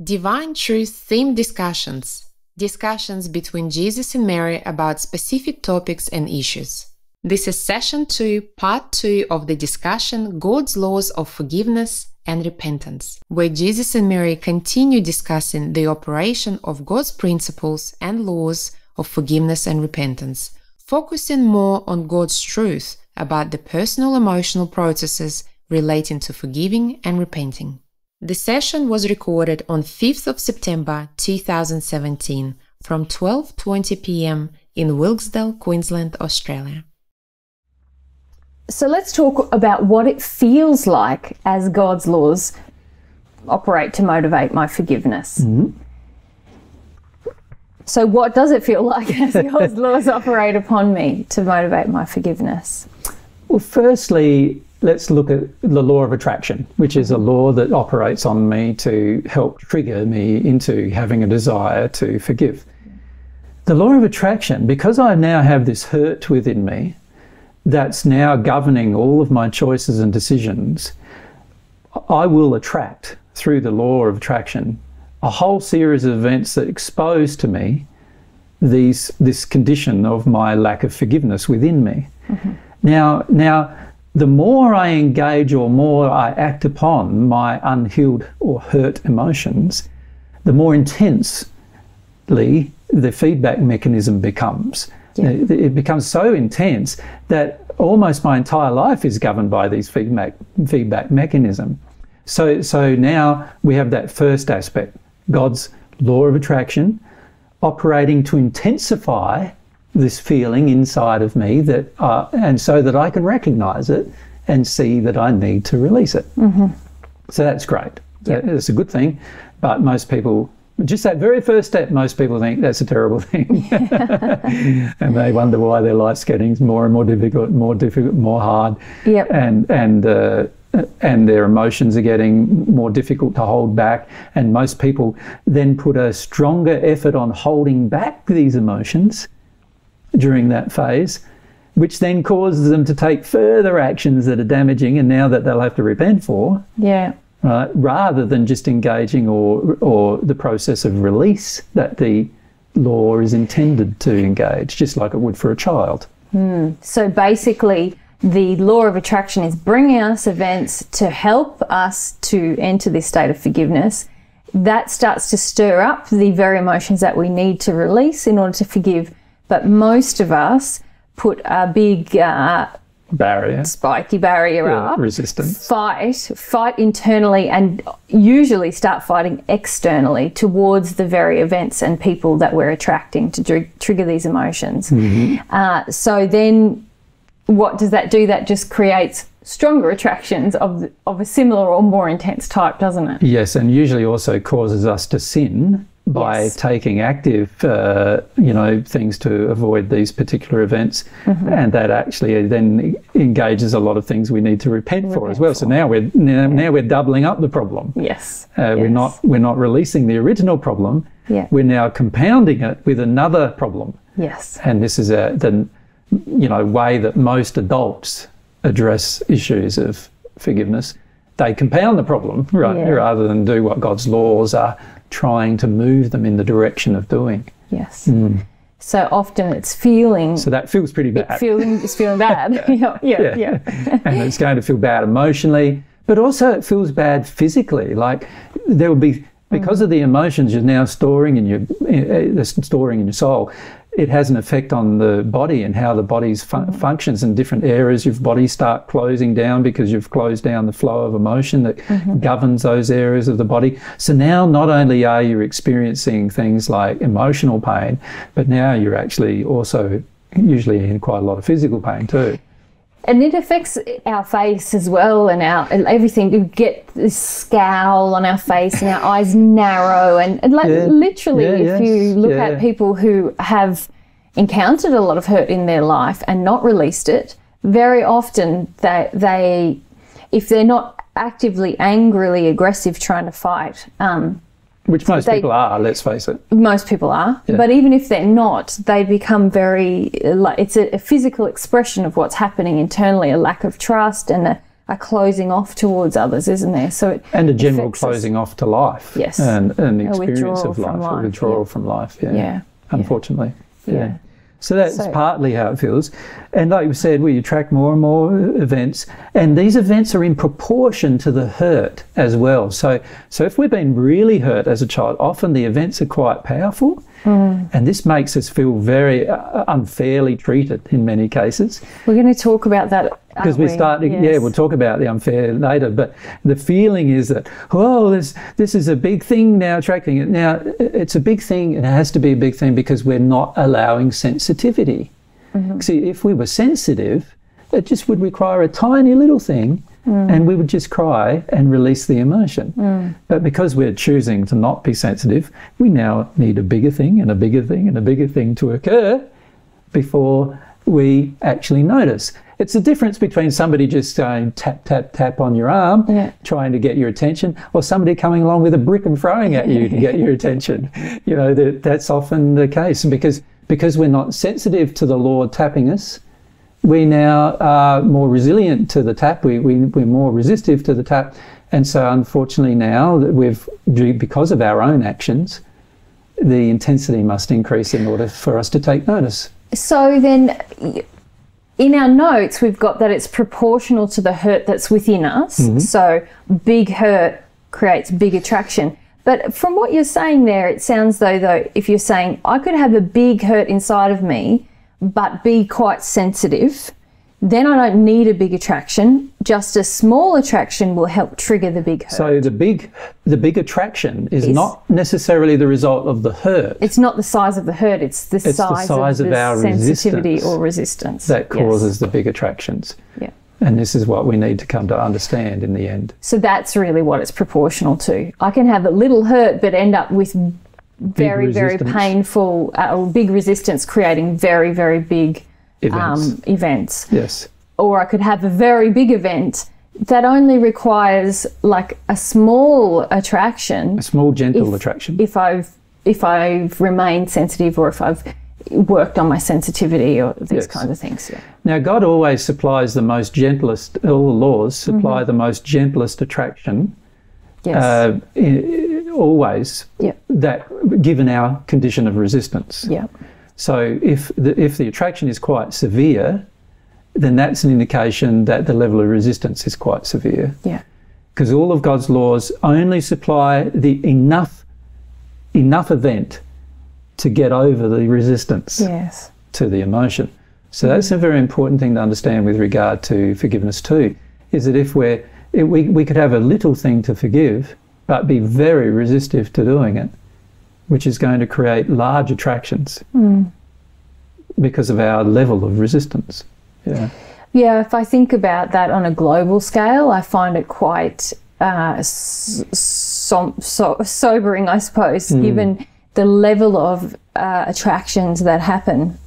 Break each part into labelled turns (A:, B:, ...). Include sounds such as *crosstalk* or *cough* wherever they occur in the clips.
A: Divine Truth Theme Discussions Discussions between Jesus and Mary about specific topics and issues. This is session 2, part 2 of the discussion God's Laws of Forgiveness and Repentance, where Jesus and Mary continue discussing the operation of God's principles and laws of forgiveness and repentance, focusing more on God's truth about the personal emotional processes relating to forgiving and repenting. The session was recorded on 5th of September 2017 from 12:20 p.m. in Wilkesdale, Queensland, Australia.
B: So let's talk about what it feels like as God's laws operate to motivate my forgiveness.
C: Mm-hmm.
B: So, what does it feel like as *laughs* God's laws operate upon me to motivate my forgiveness?
C: Well, firstly, let's look at the law of attraction, which is a mm-hmm. law that operates on me to help trigger me into having a desire to forgive. The law of attraction, because I now have this hurt within me that's now governing all of my choices and decisions, I will attract through the law of attraction a whole series of events that expose to me these this condition of my lack of forgiveness within me. Mm-hmm. Now, now, the more I engage or more I act upon my unhealed or hurt emotions, the more intensely the feedback mechanism becomes. It, it becomes so intense that almost my entire life is governed by these feedback feedback mechanism. So, so now we have that first aspect, God's law of attraction, operating to intensify this feeling inside of me that, uh, and so that I can recognize it and see that I need to release it. So that's great. That- That's a good thing. But most people, just that very first step, most people think that's a terrible *laughs* thing. *laughs* and they wonder why their life's getting more and more difficult, more difficult, more hard.
B: Yep.
C: And, and, uh, and their emotions are getting more difficult to hold back. And most people then put a stronger effort on holding back these emotions during that phase, which then causes them to take further actions that are damaging and now that they'll have to repent for,
B: Yeah.
C: right, rather than just engaging or, or the process of release that the law is intended to engage, just like it would for a child. Hmm.
B: So basically, the law of attraction is bringing us events to help us to enter this state of forgiveness. That starts to stir up the very emotions that we need to release in order to forgive. But most of us put a big uh,
C: Barrier,
B: spiky barrier
C: yeah,
B: up,
C: resistance.
B: fight, fight internally, and usually start fighting externally towards the very events and people that we're attracting to dr- trigger these emotions. Uh, so then, what does that do? That just creates stronger attractions of of a similar or more intense type, doesn't it?
C: Yes, and usually also causes us to sin by
B: Yes.
C: taking active, uh, you know, things to avoid these particular events,
B: Mm-hmm.
C: and that actually then engages a lot of things we need to repent, for as well. So now we're now, now we're doubling up the problem.
B: Yes.
C: Uh, We're not we're not releasing the original problem.
B: Yeah.
C: We're now compounding it with another problem,
B: Yes.
C: and this is a the you know way that most adults address issues of forgiveness. They compound the problem right,
B: Yeah.
C: rather than do what God's laws are trying to move them in the direction of doing.
B: Yes. Mm. So often it's feeling
C: So that feels pretty bad.
B: feeling it's feeling bad. *laughs* *laughs* yeah. Yeah. Yeah. *laughs*
C: and it's going to feel bad emotionally, but also it feels bad physically. Like there will be because mm. of the emotions you're now storing in your uh, storing in your soul. It has an effect on the body and how the body's fun- functions in different areas. Your body start closing down because you've closed down the flow of emotion that mm-hmm. governs those areas of the body. So now not only are you experiencing things like emotional pain, but now you're actually also usually in quite a lot of physical pain too.
B: And it affects our face as well and our and everything you get this scowl on our face and our *laughs* eyes narrow and, and like
C: Yeah.
B: literally
C: Yeah,
B: if you look
C: Yeah.
B: at people who have encountered a lot of hurt in their life and not released it very often they they if they're not actively angrily aggressive trying to fight um,
C: Which most
B: They-
C: people are, let's face it.
B: most people are but even if they're not they become very uh, like it's a, a physical expression of what's happening internally a lack of trust and a, a closing off towards others, isn't there? So it
C: and a general
B: affects us.
C: closing off to life.
B: Yes.
C: And an experience of life,
B: from
C: a withdrawal
B: yeah.
C: from life. Yeah.
B: Yeah,
C: Unfortunately. Yeah. So that's
B: So-
C: partly how it feels. And like you said, we attract more and more events, and these events are in proportion to the hurt as well. So, so if we've been really hurt as a child, often the events are quite powerful, and this makes us feel very uh, unfairly treated in many cases.
B: We're going to talk about that
C: Because we start, to, yeah, we'll talk about the unfair later. But the feeling is that, oh, this this is a big thing now. Tracking it now, it's a big thing. It has to be a big thing because we're not allowing sensitivity.
B: Mm-hmm.
C: See, if we were sensitive, it just would require a tiny little thing,
B: Mm.
C: and we would just cry and release the emotion. But because we're choosing to not be sensitive, we now need a bigger thing and a bigger thing and a bigger thing to occur before we actually notice. It's the difference between somebody just going tap, tap, tap on your arm,
B: Yeah.
C: trying to get your attention, or somebody coming along with a brick and throwing at you to get your *laughs* attention. You know, that, that's often the case. Because, because we're not sensitive to the Lord tapping us, we now are more resilient to the tap. We, we, we're more resistive to the tap. And so, unfortunately, now that we've, because of our own actions, the intensity must increase in order for us to take notice.
B: So then, in our notes, we've got that it's proportional to the hurt that's within us.
C: Mm-hmm.
B: So big hurt creates big attraction. But from what you're saying there, it sounds though, though, if you're saying I could have a big hurt inside of me, but be quite sensitive, then I don't need a big attraction. Just a small attraction will help trigger the big hurt.
C: So the big, the big attraction is
B: Is-
C: not necessarily the result of the hurt
B: it's not the size of the hurt; it's the,
C: the
B: size,
C: size
B: of,
C: of
B: the
C: our
B: sensitivity
C: resistance
B: or resistance
C: that
B: Yes.
C: causes the big attractions.
B: Yeah.
C: And this is what we need to come to understand in the end.
B: So that's really what it's proportional to. I can have a little hurt, but end up with very, very
C: resistance.
B: painful uh, or big resistance, creating very, very big
C: Events.
B: Um, events.
C: Yes.
B: Or I could have a very big event that only requires like a small attraction
C: A small, gentle
B: If-
C: attraction.
B: if I've if I've remained sensitive or if I've worked on my sensitivity or these
C: Yes.
B: kinds of things. Yeah.
C: Now, God always supplies the most gentlest, all the laws supply
B: Mm-hmm.
C: the most gentlest attraction,
B: Yes.
C: uh, always,
B: yeah.
C: that given our condition of resistance.
B: Yeah.
C: So if the, if the attraction is quite severe, then that's an indication that the level of resistance is quite severe.
B: Yeah.
C: Because all of God's laws only supply the enough enough event to get over the resistance
B: Yes.
C: to the emotion. So that's a very important thing to understand with regard to forgiveness too, is that if we're we, we could have a little thing to forgive, but be very resistive to doing it, which is going to create large attractions because of our level of resistance. Yeah.
B: Yeah, if I think about that on a global scale, I find it quite uh, so, so, sobering, I suppose, given the level of uh, attractions that happen.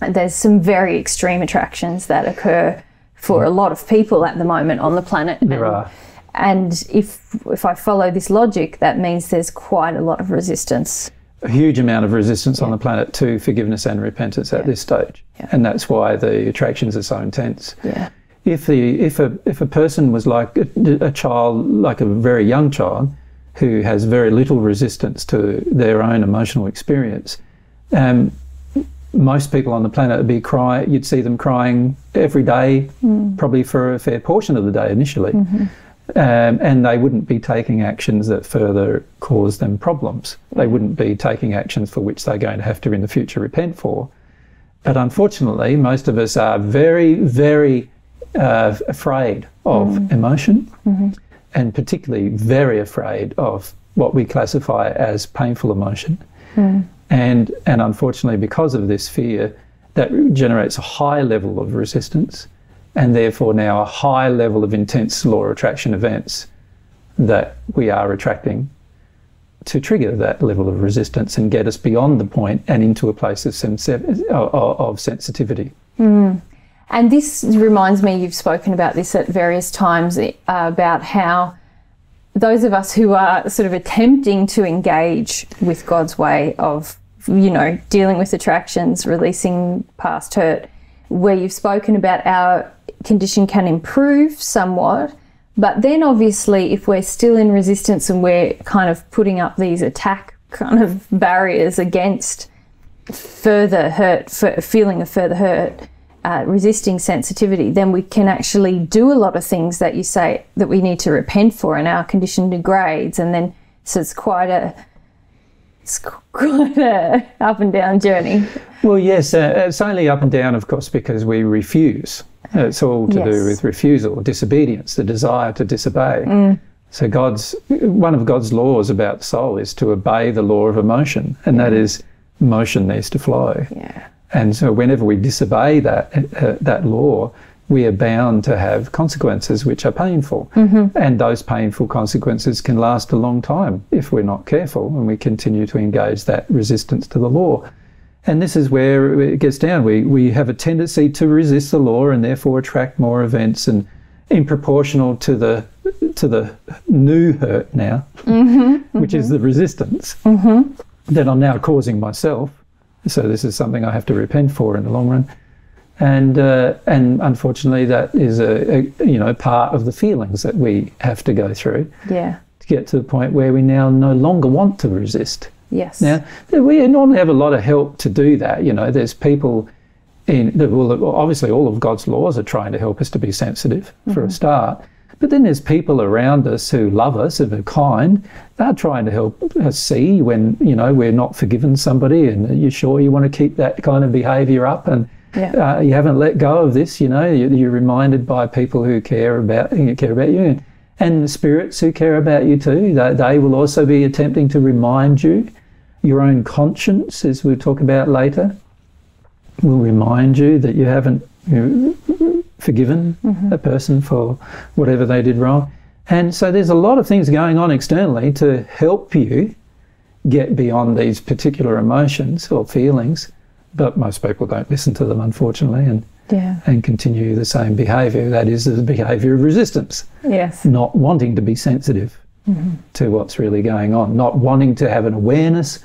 B: There's some very extreme attractions that occur for a lot of people at the moment on the planet.
C: There
B: and,
C: are.
B: And if if I follow this logic, that means there's quite a lot of resistance.
C: a huge amount of resistance on the planet to forgiveness and repentance at this stage.
B: Yeah.
C: And that's why the attractions are so intense.
B: Yeah.
C: If the if a if a person was like a, a child, like a very young child, who has very little resistance to their own emotional experience, um, most people on the planet would be cry. You'd see them crying every day, probably for a fair portion of the day initially, um, and they wouldn't be taking actions that further cause them problems. They wouldn't be taking actions for which they're going to have to in the future repent for. But unfortunately, most of us are very, very uh, afraid of emotion, and particularly very afraid of what we classify as painful emotion. And, and unfortunately, because of this fear, that generates a high level of resistance and therefore now a high level of intense law of attraction events that we are attracting to trigger that level of resistance and get us beyond the point and into a place of, of, sensitivity.
B: And this reminds me, you've spoken about this at various times uh, about how those of us who are sort of attempting to engage with God's way of, you know, dealing with attractions, releasing past hurt, where you've spoken about our condition can improve somewhat. But then, obviously, if we're still in resistance and we're kind of putting up these attack kind of barriers against further hurt, feeling of further hurt, uh, resisting sensitivity, then we can actually do a lot of things that you say that we need to repent for, and our condition degrades. And then, so it's quite a it's quite a up and down journey.
C: Well, yes, uh, it's only up and down, of course, because we refuse. It's all to
B: Yes.
C: do with refusal, disobedience, the desire to disobey. So God's one of God's laws about the soul is to obey the law of emotion, and that is motion needs to flow.
B: Yeah.
C: And so, whenever we disobey that uh, that law, we are bound to have consequences which are painful, mm-hmm. and those painful consequences can last a long time if we're not careful and we continue to engage that resistance to the law. And this is where it gets down. We we have a tendency to resist the law and therefore attract more events and in proportional to the to the new hurt now, mm-hmm. *laughs* which is mm-hmm. the resistance that I'm now causing myself. So this is something I have to repent for in the long run, and uh, and unfortunately that is a, a you know part of the feelings that we have to go through
B: Yeah.
C: to get to the point where we now no longer want to resist.
B: Yes.
C: Now we normally have a lot of help to do that. You know, there's people in well, obviously all of God's laws are trying to help us to be sensitive for a start. But then there's people around us who love us and are kind. They're trying to help us see when you know we're not forgiven somebody, and are you sure you want to keep that kind of behaviour up and
B: Yeah.
C: uh, you haven't let go of this. You know, you, you're reminded by people who care about who care about you, and the spirits who care about you too. They, they will also be attempting to remind you. Your own conscience, as we'll talk about later, will remind you that you haven't you know, forgiven a person for whatever they did wrong. And so there's a lot of things going on externally to help you get beyond these particular emotions or feelings. But most people don't listen to them, unfortunately, and,
B: Yeah.
C: and continue the same behaviour. That is the behaviour of resistance,
B: Yes.
C: not wanting to be sensitive mm-hmm. to what's really going on, not wanting to have an awareness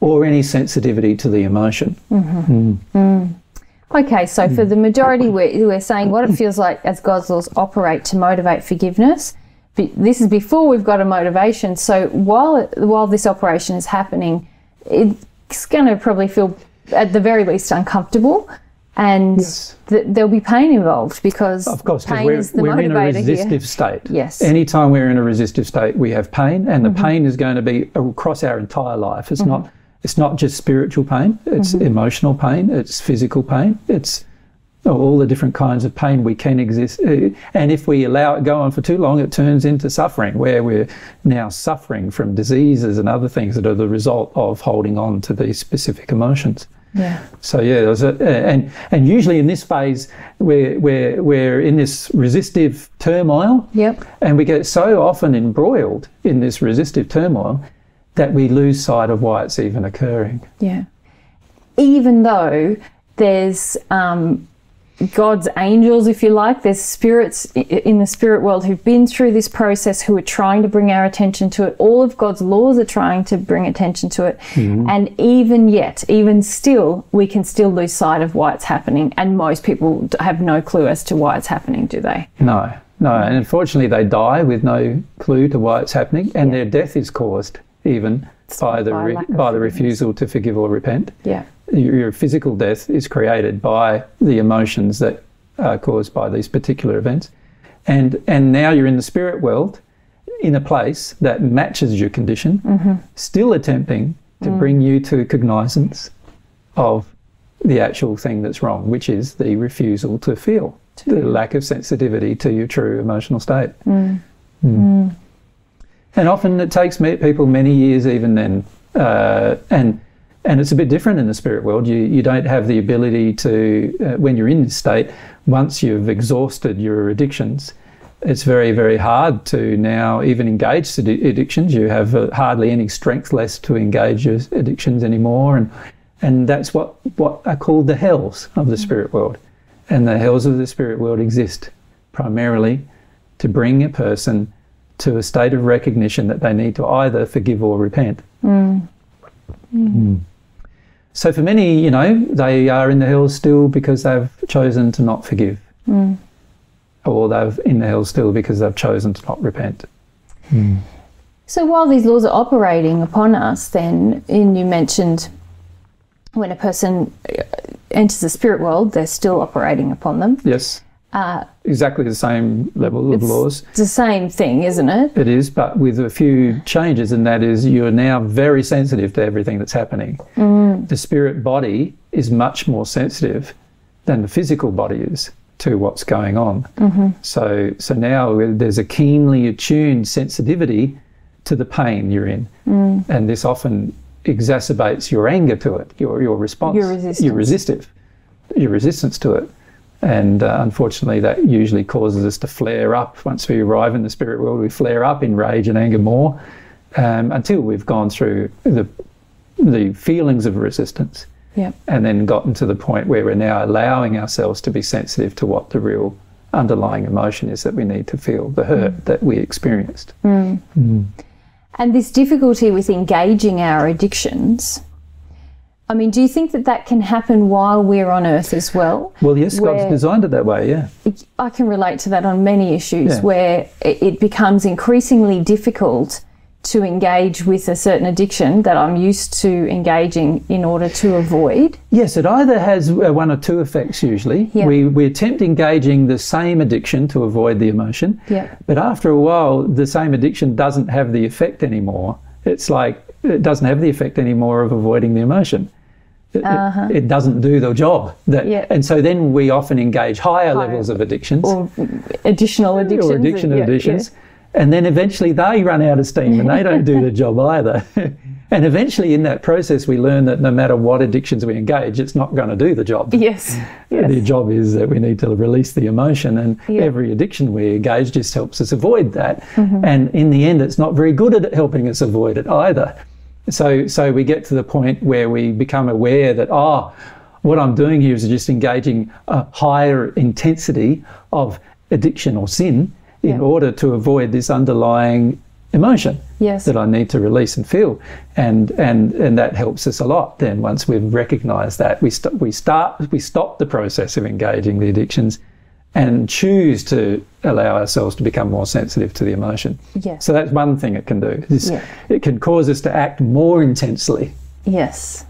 C: or any sensitivity to the emotion. Mm-hmm. Mm. Mm.
B: Okay, so for the majority, we're, we're saying what it feels like as God's laws operate to motivate forgiveness. This is before we've got a motivation. So while while this operation is happening, it's going to probably feel at the very least uncomfortable, and
C: Yes.
B: th- there'll be pain involved because
C: Of course,
B: pain
C: we're,
B: is the
C: we're in a resistive
B: here.
C: state.
B: Yes.
C: Anytime we're in a resistive state, we have pain, and the mm-hmm. pain is going to be across our entire life. It's mm-hmm. not. It's not just spiritual pain. It's mm-hmm. emotional pain. It's physical pain. It's all the different kinds of pain we can exist. uh, And if we allow it go on for too long, it turns into suffering, where we're now suffering from diseases and other things that are the result of holding on to these specific emotions.
B: Yeah.
C: So yeah, there's a, and and usually in this phase we're we're we're in this resistive turmoil,
B: Yep.
C: and we get so often embroiled in this resistive turmoil that we lose sight of why it's even occurring.
B: Yeah. Even though there's um, God's angels, if you like, there's spirits in the spirit world who've been through this process who are trying to bring our attention to it. All of God's laws are trying to bring attention to it. Mm-hmm. And even yet, even still, we can still lose sight of why it's happening. And most people have no clue as to why it's happening, do they?
C: No, no, and unfortunately they die with no clue to why it's happening, and their death is caused even by the
B: by
C: re- by the refusal to forgive or repent.
B: Yeah.
C: your, your physical death is created by the emotions that are caused by these particular events. And, and now you're in the spirit world in a place that matches your condition, still attempting to bring you to cognizance of the actual thing that's wrong, which is the refusal to feel, the lack of sensitivity to your true emotional state. Mm. mm. And often it takes people many years even then. Uh, and and it's a bit different in the spirit world. You you don't have the ability to uh, when you're in this state. Once you've exhausted your addictions, it's very very hard to now even engage addi- addictions. You have uh, hardly any strength left to engage your addictions anymore, and and that's what what are called the hells of the spirit world. And the hells of the spirit world exist primarily to bring a person to a state of recognition that they need to either forgive or repent. Mm. So for many, you know, they are in the hills still because they've chosen to not forgive. or they're in the hell still because they've chosen to not repent.
B: So while these laws are operating upon us, then, and you mentioned when a person uh, enters the spirit world, they're still operating upon them.
C: Yes. Exactly the same level of laws.
B: It's the same thing, isn't it?
C: It is, but with a few changes, and that is you're now very sensitive to everything that's happening. Mm. The spirit body is much more sensitive than the physical body is to what's going on. Mm-hmm. So, so now there's a keenly attuned sensitivity to the pain you're in, mm. and this often exacerbates your anger to it, your your response,
B: Your resistance.
C: your resistive, your resistance to it. And uh, unfortunately, that usually causes us to flare up. Once we arrive in the spirit world, we flare up in rage and anger more um, until we've gone through the, the feelings of resistance
B: Yep.
C: and then gotten to the point where we're now allowing ourselves to be sensitive to what the real underlying emotion is that we need to feel, the hurt that we experienced.
B: And this difficulty with engaging our addictions, I mean, do you think that that can happen while we're on earth as well?
C: Well, yes, God's designed it that way, yeah.
B: I can relate to that on many issues
C: Yeah.
B: where it becomes increasingly difficult to engage with a certain addiction that I'm used to engaging in order to avoid.
C: Yes, it either has uh, one or two effects usually. We, we attempt engaging the same addiction to avoid the emotion,
B: Yeah.
C: but after a while, the same addiction doesn't have the effect anymore. It's like it doesn't have the effect anymore of avoiding the emotion. It, it- it, doesn't do the job. That,
B: Uh-huh.
C: And so then we often engage higher, levels of addictions
B: Or additional addictions.
C: or addiction
B: Yeah,
C: additions. And then eventually they run out of steam and they don't do the job *laughs* either. *laughs* and eventually in that process, we learn that no matter what addictions we engage, it's not going to do the job.
B: Yeah. Yes. *laughs*
C: The job is that we need to release the emotion, and
B: Yeah.
C: every addiction we engage just helps us avoid that.
B: Mm-hmm.
C: And in the end, it's not very good at helping us avoid it either. So, so we get to the point where we become aware that, oh, what I'm doing here is just engaging a higher intensity of addiction or sin in
B: Yeah.
C: order to avoid this underlying emotion
B: Yes.
C: that I need to release and feel, and and and that helps us a lot. Then once we've recognised that, we st- we start we stop the process of engaging the addictions, and choose to allow ourselves to become more sensitive to the emotion.
B: Yes.
C: So that's one thing it can do. Is
B: Yeah.
C: It can cause us to act more intensely
B: Yes.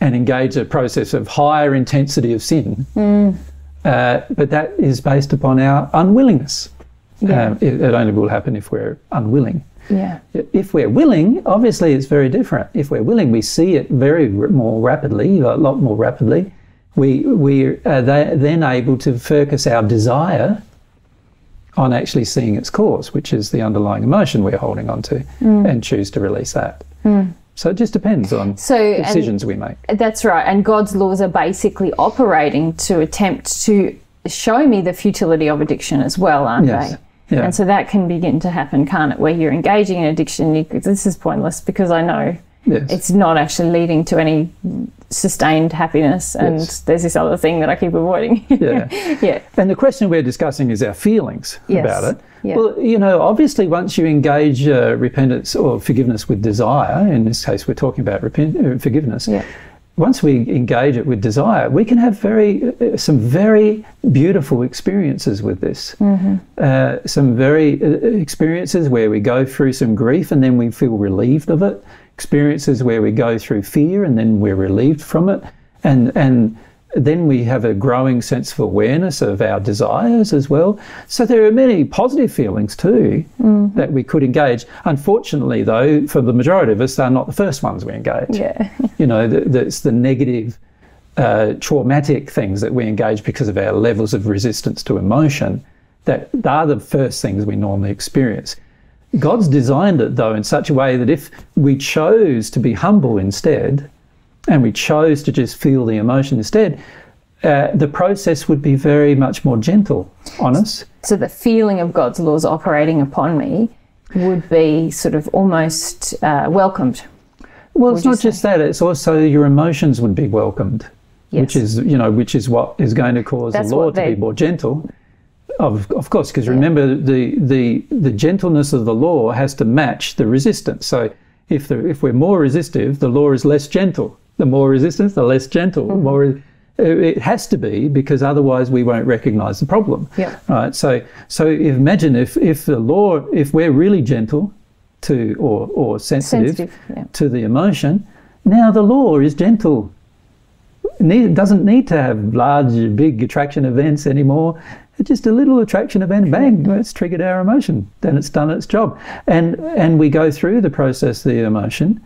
C: and engage a process of higher intensity of sin. Uh, but that is based upon our unwillingness.
B: Yeah.
C: Um, it, it only will happen if we're unwilling.
B: Yeah.
C: If we're willing, obviously it's very different. If we're willing, we see it very r- more rapidly, a lot more rapidly. We we are then able to focus our desire on actually seeing its cause, which is the underlying emotion we're holding on to, mm. and choose to release that. Mm. So it just depends on
B: So,
C: decisions we make.
B: That's right. And God's laws are basically operating to attempt to show me the futility of addiction as well, aren't
C: Yes.
B: they?
C: Yeah.
B: And so that can begin to happen, can't it? Where you're engaging in addiction, you, this is pointless because I know
C: Yes.
B: it's not actually leading to any sustained happiness. And
C: Yes.
B: there's this other thing that I keep avoiding. *laughs*
C: Yeah.
B: yeah.
C: And the question we're discussing is our feelings
B: Yes.
C: about it.
B: Yeah.
C: Well, you know, obviously, once you engage uh, repentance or forgiveness with desire, in this case, we're talking about repent- uh, forgiveness.
B: Yeah.
C: Once we engage it with desire, we can have very uh, some very beautiful experiences with this. Uh, some very uh, experiences where we go through some grief and then we feel relieved of it. Experiences where we go through fear and then we're relieved from it, and and then we have a growing sense of awareness of our desires as well. So there are many positive feelings too that we could engage. Unfortunately, though, for the majority of us, they're not the first ones we engage.
B: Yeah. *laughs*
C: You know, th- that's the negative, uh, traumatic things that we engage because of our levels of resistance to emotion. That are the first things we normally experience. God's designed it though in such a way that if we chose to be humble instead, and we chose to just feel the emotion instead, uh, the process would be very much more gentle on us.
B: So the feeling of God's laws operating upon me would be sort of almost uh, welcomed.
C: Well, it's not just that; it's also your emotions would be welcomed, which is you know which is what is going to cause
B: That's
C: the law to be more gentle. Of, of course, because remember the, the the gentleness of the law has to match the resistance. So if the if we're more resistive, the law is less gentle. The more resistance, the less gentle.
B: Mm-hmm.
C: More, It it has to be because otherwise we won't recognize the problem.
B: Yeah.
C: Right. So so imagine if if the law if we're really gentle to or or sensitive,
B: Sensitive, yeah.
C: to the emotion, now the law is gentle. Need, doesn't need to have large, big attraction events anymore. Just a little attraction event, bang, it's triggered our emotion. Then it's done its job. And and we go through the process of the emotion,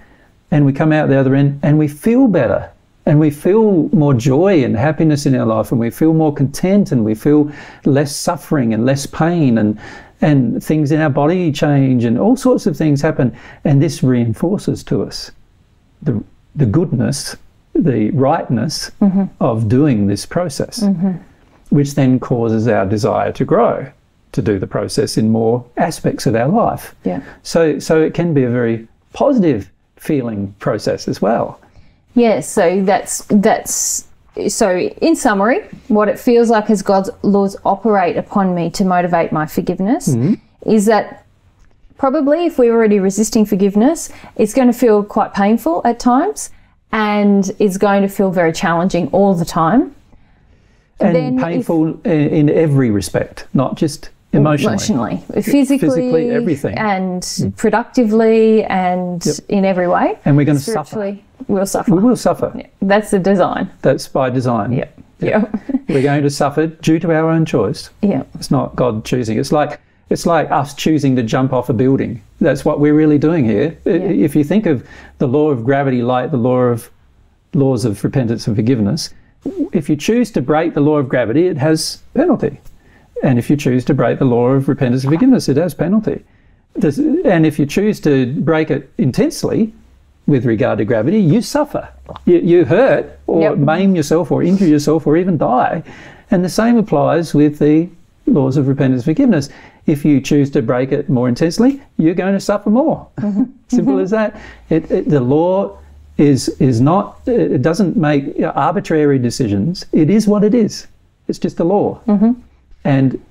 C: and we come out the other end, and we feel better, and we feel more joy and happiness in our life, and we feel more content, and we feel less suffering and less pain, and and things in our body change, and all sorts of things happen, and this reinforces to us the, the goodness, the rightness mm-hmm. of doing this process, mm-hmm. which then causes our desire to grow, to do the process in more aspects of our life.
B: Yeah.
C: So, so it can be a very positive feeling process as well.
B: Yes, so that's that's so in summary, what it feels like as God's laws operate upon me to motivate my forgiveness mm-hmm. is that probably if we're already resisting forgiveness, it's going to feel quite painful at times and it's going to feel very challenging all the time.
C: And
B: if-
C: painful in, in every respect, not just emotionally.
B: Emotionally, physically,
C: Physically, everything.
B: and productively, and in every way.
C: And we're going to suffer.
B: We'll suffer.
C: We will suffer.
B: That's the design.
C: That's by design.
B: Yeah. Yeah. *laughs*
C: We're going to suffer due to our own choice.
B: yeah.
C: It's not God choosing. It's like it's like us choosing to jump off a building. That's what we're really doing here. I- If you think of the law of gravity like the law of laws of repentance and forgiveness, if you choose to break the law of gravity, it has penalty. And if you choose to break the law of repentance and forgiveness, it has penalty. There's, and if you choose to break it intensely with regard to gravity, you suffer. You, you hurt or
B: Yep.
C: maim yourself or injure yourself or even die. And the same applies with the laws of repentance and forgiveness. If you choose to break it more intensely, you're going to suffer more. Mm-hmm. *laughs* Simple mm-hmm. as that. It, it, the law is is not. It doesn't make arbitrary decisions. It is what it is. It's just a law. Mm-hmm. And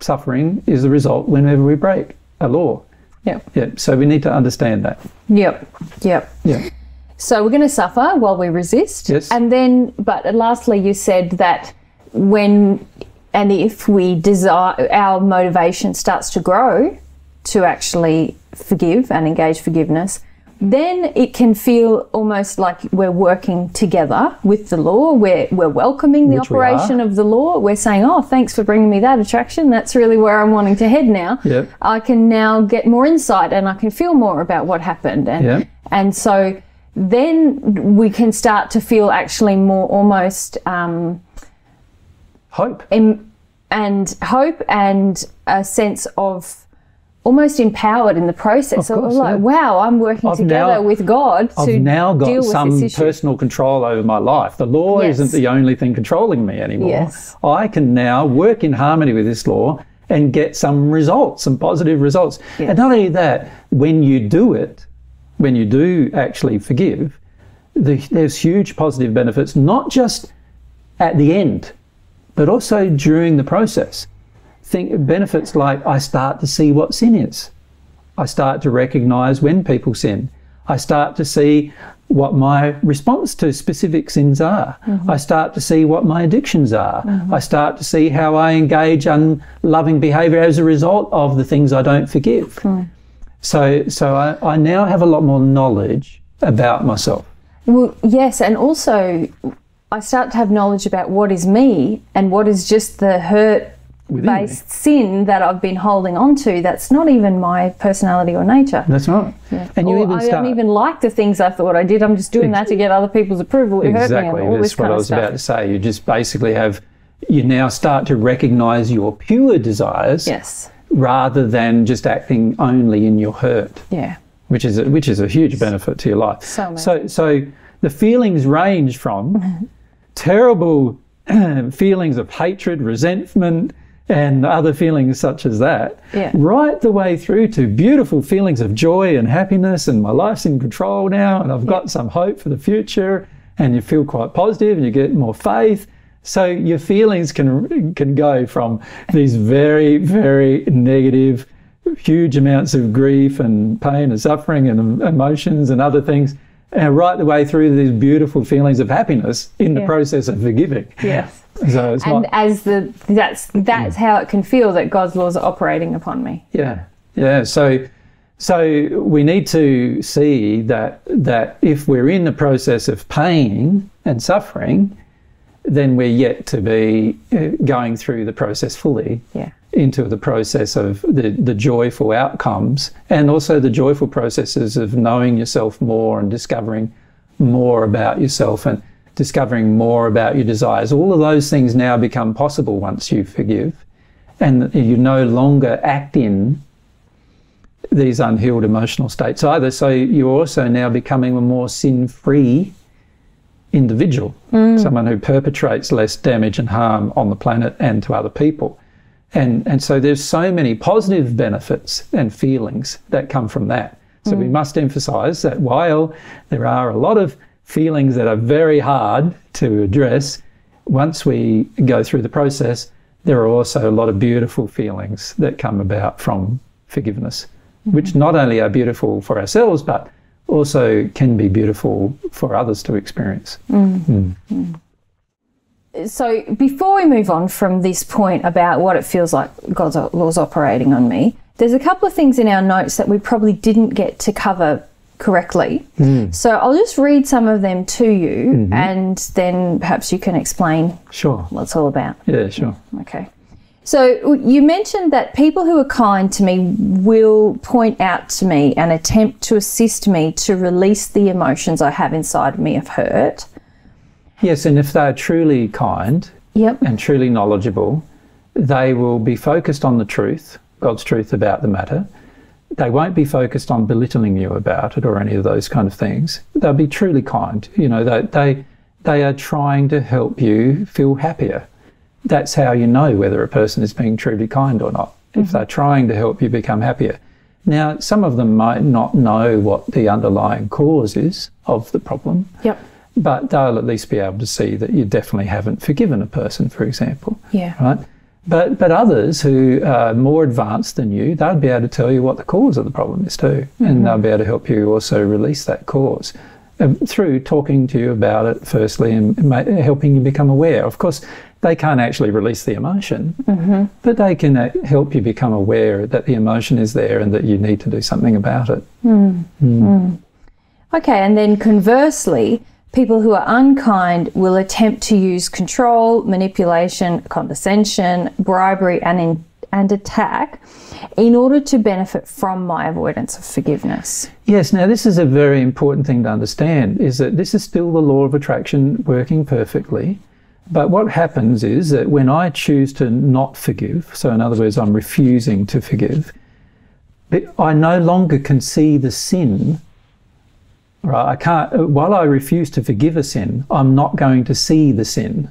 C: suffering is the result whenever we break a law.
B: Yeah.
C: Yeah. So we need to understand that.
B: Yep. Yep.
C: Yeah.
B: So we're going to suffer while we resist.
C: Yes.
B: And then, but lastly, you said that when and if we desire, our motivation starts to grow to actually forgive and engage forgiveness, then it can feel almost like we're working together with the law. We're, we're welcoming the
C: Which
B: operation of the law. We're saying, oh, thanks for bringing me that attraction. That's really where I'm wanting to head now.
C: Yep.
B: I can now get more insight and I can feel more about what happened. And,
C: Yep.
B: and so then we can start to feel actually more almost um,
C: Hope.
B: em- and hope and a sense of almost empowered in the process. so
C: course,
B: like,
C: yeah.
B: wow, I'm working
C: I've
B: together
C: now-
B: with God to
C: I've now got
B: deal with
C: some
B: this issue.
C: personal control over my life. The law
B: Yes.
C: isn't the only thing controlling me anymore.
B: Yes.
C: I can now work in harmony with this law and get some results, some positive results. And not only that, when you do it, when you do actually forgive, the, there's huge positive benefits, not just at the end, but also during the process. Think benefits like I start to see what sin is. I start to recognize when people sin. I start to see what my response to specific sins are. Mm-hmm. I start to see what my addictions are. Mm-hmm. I start to see how I engage unloving behavior as a result of the things I don't forgive. Hmm. So, so I, I now have a lot more knowledge about myself.
B: Well, yes, and also I start to have knowledge about what is me and what is just the hurt
C: Within me.
B: based sin that I've been holding on to that's not even my personality or nature.
C: That's right. And you
B: Or
C: even
B: I
C: start.
B: don't even like the things I thought I did. I'm just doing that to get other people's approval. It hurt me
C: Exactly.
B: this
C: That's what I was
B: stuff.
C: about to say. You just basically have, you now start to recognize your pure desires
B: Yes.
C: rather than just acting only in your hurt,
B: Yeah.
C: which is a, which is a huge benefit to your life.
B: So amazing.
C: so, so the feelings range from *laughs* terrible *clears throat* feelings of hatred, resentment, and other feelings such as that,
B: Yeah.
C: right the way through to beautiful feelings of joy and happiness, and my life's in control now, and I've got some hope for the future, and you feel quite positive, and you get more faith. So your feelings can can go from these very very negative, huge amounts of grief and pain and suffering and emotions and other things, and right the way through to these beautiful feelings of happiness in the process of forgiving.
B: Yes.
C: So it's
B: And
C: not,
B: as the that's that's how it can feel that God's laws are operating upon me.
C: yeah, yeah. So, so we need to see that that if we're in the process of pain and suffering, then we're yet to be uh, going through the process fully
B: Yeah.
C: into the process of the, the joyful outcomes and also the joyful processes of knowing yourself more and discovering more about yourself and discovering more about your desires. All of those things now become possible once you forgive and you no longer act in these unhealed emotional states either. So you're also now becoming a more sin free individual, mm. someone who perpetrates less damage and harm on the planet and to other people. And, and so there's so many positive benefits and feelings that come from that. So we mm. must emphasize that while there are a lot of feelings that are very hard to address, once we go through the process, there are also a lot of beautiful feelings that come about from forgiveness, mm-hmm. which not only are beautiful for ourselves, but also can be beautiful for others to experience. Mm. Mm. Mm.
B: So before we move on from this point about what it feels like God's laws operating on me, there's a couple of things in our notes that we probably didn't get to cover correctly. Hmm. So I'll just read some of them to you mm-hmm. and then perhaps you can explain
C: Sure.
B: what it's all about.
C: Yeah, sure.
B: Okay. So you mentioned that people who are kind to me will point out to me and attempt to assist me to release the emotions I have inside me of hurt.
C: Yes, and if they're truly kind
B: Yep.
C: and truly knowledgeable, they will be focused on the truth, God's truth about the matter. They won't be focused on belittling you about it or any of those kind of things. They'll be truly kind. You know, they they they are trying to help you feel happier. That's how you know whether a person is being truly kind or not. If mm-hmm. they're trying to help you become happier. Now, some of them might not know what the underlying cause is of the problem
B: Yep.
C: but they'll at least be able to see that you definitely haven't forgiven a person, for example.
B: Yeah.
C: Right? But but others who are more advanced than you, they'll be able to tell you what the cause of the problem is too, and mm-hmm. they'll be able to help you also release that cause um, through talking to you about it firstly and helping you become aware. Of course, they can't actually release the emotion, mm-hmm. but they can uh, help you become aware that the emotion is there and that you need to do something about it. Hmm. Hmm. Hmm.
B: Okay, and then conversely, people who are unkind will attempt to use control, manipulation, condescension, bribery, and in, and attack in order to benefit from my avoidance of forgiveness.
C: Yes, now this is a very important thing to understand is that this is still the law of attraction working perfectly. But what happens is that when I choose to not forgive, so in other words, I'm refusing to forgive, I no longer can see the sin. Right? I can't, while I refuse to forgive a sin, I'm not going to see the sin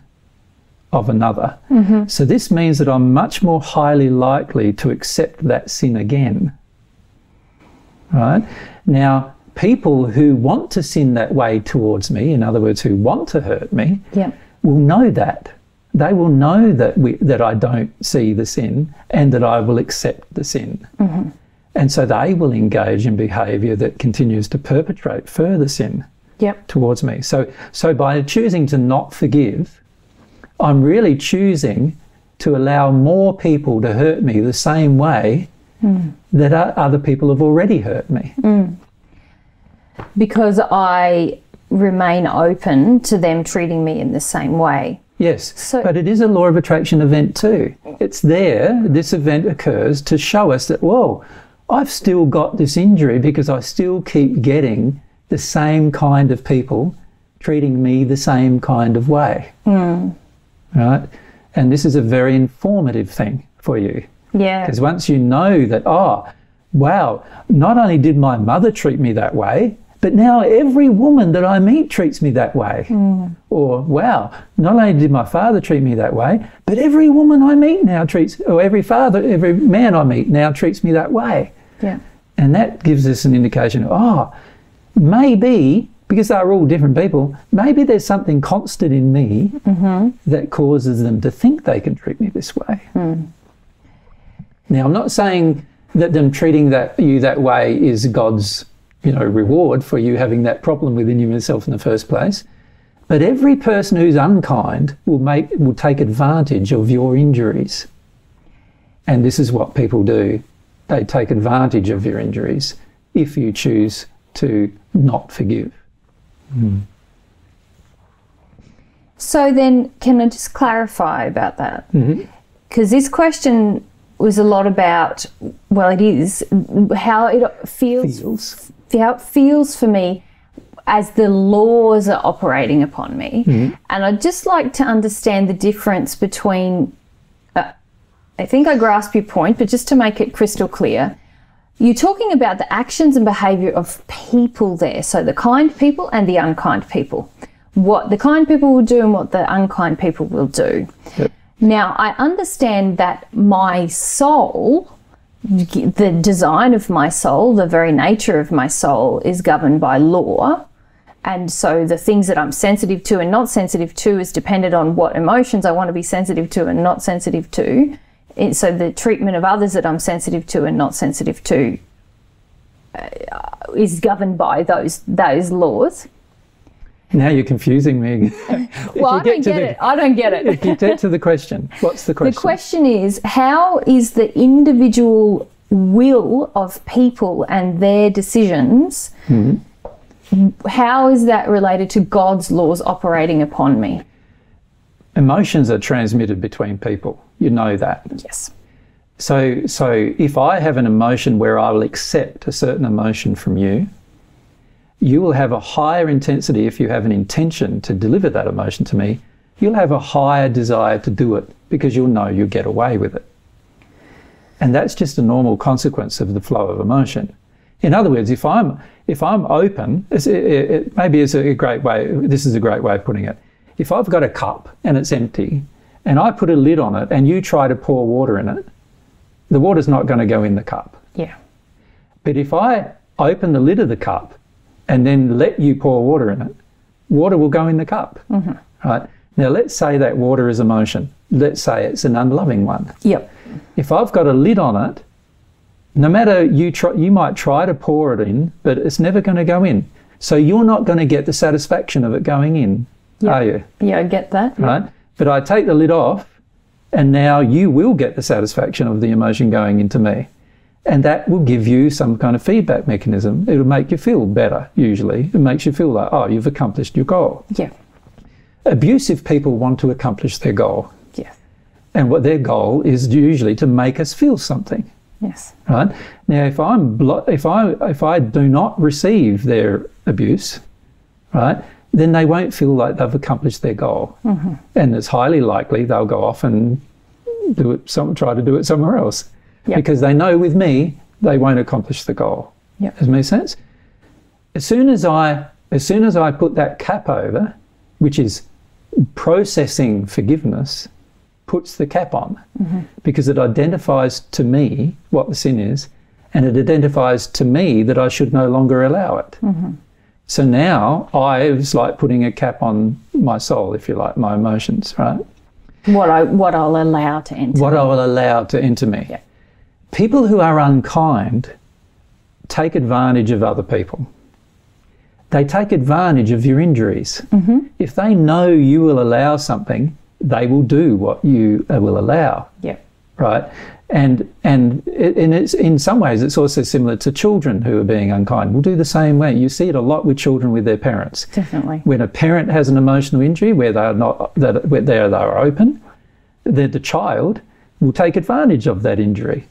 C: of another. Mm-hmm. So this means that I'm much more highly likely to accept that sin again right? Now, people who want to sin that way towards me, in other words, who want to hurt me,
B: Yep.
C: will know that. They will know that we, that I don't see the sin and that I will accept the sin. Mm-hmm. And so they will engage in behaviour that continues to perpetrate further sin
B: Yep.
C: towards me. So, so by choosing to not forgive, I'm really choosing to allow more people to hurt me the same way hmm. that other people have already hurt me. Hmm.
B: Because I remain open to them treating me in the same way.
C: Yes,
B: So-
C: but it is a law of attraction event too. It's there, this event occurs to show us that, whoa, I've still got this injury because I still keep getting the same kind of people treating me the same kind of way. Hmm. Right? And this is a very informative thing for you.
B: Yeah.
C: Because once you know that, oh, wow, not only did my mother treat me that way, but now every woman that I meet treats me that way. Hmm. Or, wow, not only did my father treat me that way, but every woman I meet now treats, or every father, every man I meet now treats me that way.
B: Yeah.
C: And that gives us an indication of, oh, maybe, because they're all different people, maybe there's something constant in me mm-hmm. that causes them to think they can treat me this way. Hmm. Now, I'm not saying that them treating that you that way is God's you know, reward for you having that problem within yourself in the first place. But every person who's unkind will make will take advantage of your injuries. And this is what people do. They take advantage of your injuries if you choose to not forgive.
B: So then, can I just clarify about that?
C: Mm-hmm.
B: Because this question was a lot about, well, it is how it feels,
C: Feels.
B: how it feels for me as the laws are operating upon me, and I'd just like to understand the difference between. I think I grasp your point, but just to make it crystal clear, you're talking about the actions and behaviour of people there, so the kind people and the unkind people. What the kind people will do and what the unkind people will do.
C: Yep.
B: Now, I understand that my soul, the design of my soul, the very nature of my soul is governed by law. And so the things that I'm sensitive to and not sensitive to is dependent on what emotions I want to be sensitive to and not sensitive to. So the treatment of others that I'm sensitive to and not sensitive to uh, is governed by those those laws.
C: Now you're confusing me. *laughs*
B: Well, I don't
C: to
B: get
C: the-
B: it. I don't get it.
C: If you get to the question, what's the question?
B: The question is how is the individual will of people and their decisions how is that related to God's laws operating upon me?
C: Emotions are transmitted between people. You know that.
B: Yes.
C: So, so if I have an emotion where I will accept a certain emotion from you, you will have a higher intensity if you have an intention to deliver that emotion to me. You'll have a higher desire to do it because you'll know you'll get away with it. And that's just a normal consequence of the flow of emotion. In other words, if I'm if I'm open, it's, it, it, maybe it's a great way. This is a great way of putting it. If I've got a cup and it's empty, and I put a lid on it, and you try to pour water in it, the water's not going to go in the cup.
B: Yeah.
C: But if I open the lid of the cup and then let you pour water in it, water will go in the cup. Mm-hmm. Right? Now, let's say that water is emotion. Let's say it's an unloving one.
B: Yep.
C: If I've got a lid on it, no matter you try, you might try to pour it in, but it's never going to go in. So you're not going to get the satisfaction of it going in, are you?
B: Yeah, I get that.
C: right? But I take the lid off, and now you will get the satisfaction of the emotion going into me. And that will give you some kind of feedback mechanism. It'll make you feel better, usually. It makes you feel like, oh, you've accomplished your goal.
B: Yeah.
C: Abusive people want to accomplish their goal.
B: Yes.
C: And what their goal is usually to make us feel something.
B: Yes.
C: Right now, if I'm blo- if I if I do not receive their abuse, right, then they won't feel like they've accomplished their goal, mm-hmm. and it's highly likely they'll go off and do it. Some try to do it somewhere else
B: Yep.
C: because they know with me they won't accomplish the goal.
B: Yep.
C: Does it make sense? As soon as I as soon as I put that cap over, which is processing forgiveness, puts the cap on mm-hmm. because it identifies to me what the sin is and it identifies to me that I should no longer allow it. Mm-hmm. So now I was like putting a cap on my soul, if you like, my emotions, right?
B: What I what I'll allow to enter.
C: What I will allow to enter me.
B: Yeah.
C: People who are unkind take advantage of other people. They take advantage of your injuries. If they know you will allow something, they will do what you uh, will allow.
B: Yeah.
C: right? And and it, and it's in some ways it's also similar to children who are being unkind. We'll do the same way. You see it a lot with children with their parents.
B: Definitely.
C: When a parent has an emotional injury where they are not that where they are, they are open, then the child will take advantage of that injury.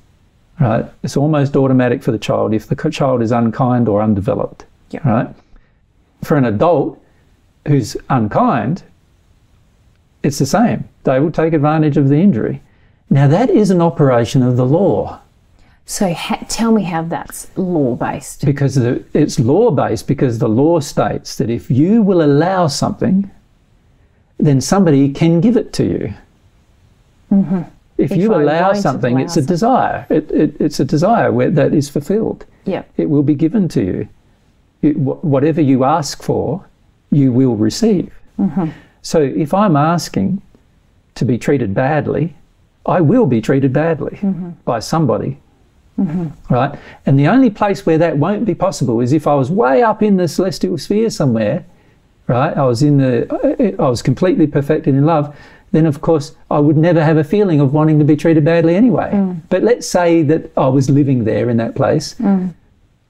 C: Right? It's almost automatic for the child if the child is unkind or undeveloped.
B: Yeah.
C: Right? For an adult who's unkind, it's the same. They will take advantage of the injury. Now, that is an operation of the law
B: So ha- tell me how that's law based.
C: because the, it's law based because the law states that if you will allow something, then somebody can give it to you. If,
B: Mm-hmm. If
C: you
B: I
C: allow something,
B: allow
C: it's a desire. It, it, it's a desire where that is fulfilled.
B: Yeah.
C: It will be given to you. It, wh- whatever you ask for, you will receive. So if I'm asking to be treated badly, I will be treated badly mm-hmm. by somebody mm-hmm. Right? And the only place where that won't be possible is if I was way up in the celestial sphere somewhere, right? I was in the, I was completely perfected in love. Then, of course, I would never have a feeling of wanting to be treated badly anyway. Mm. But let's say that I was living there in that place. Mm.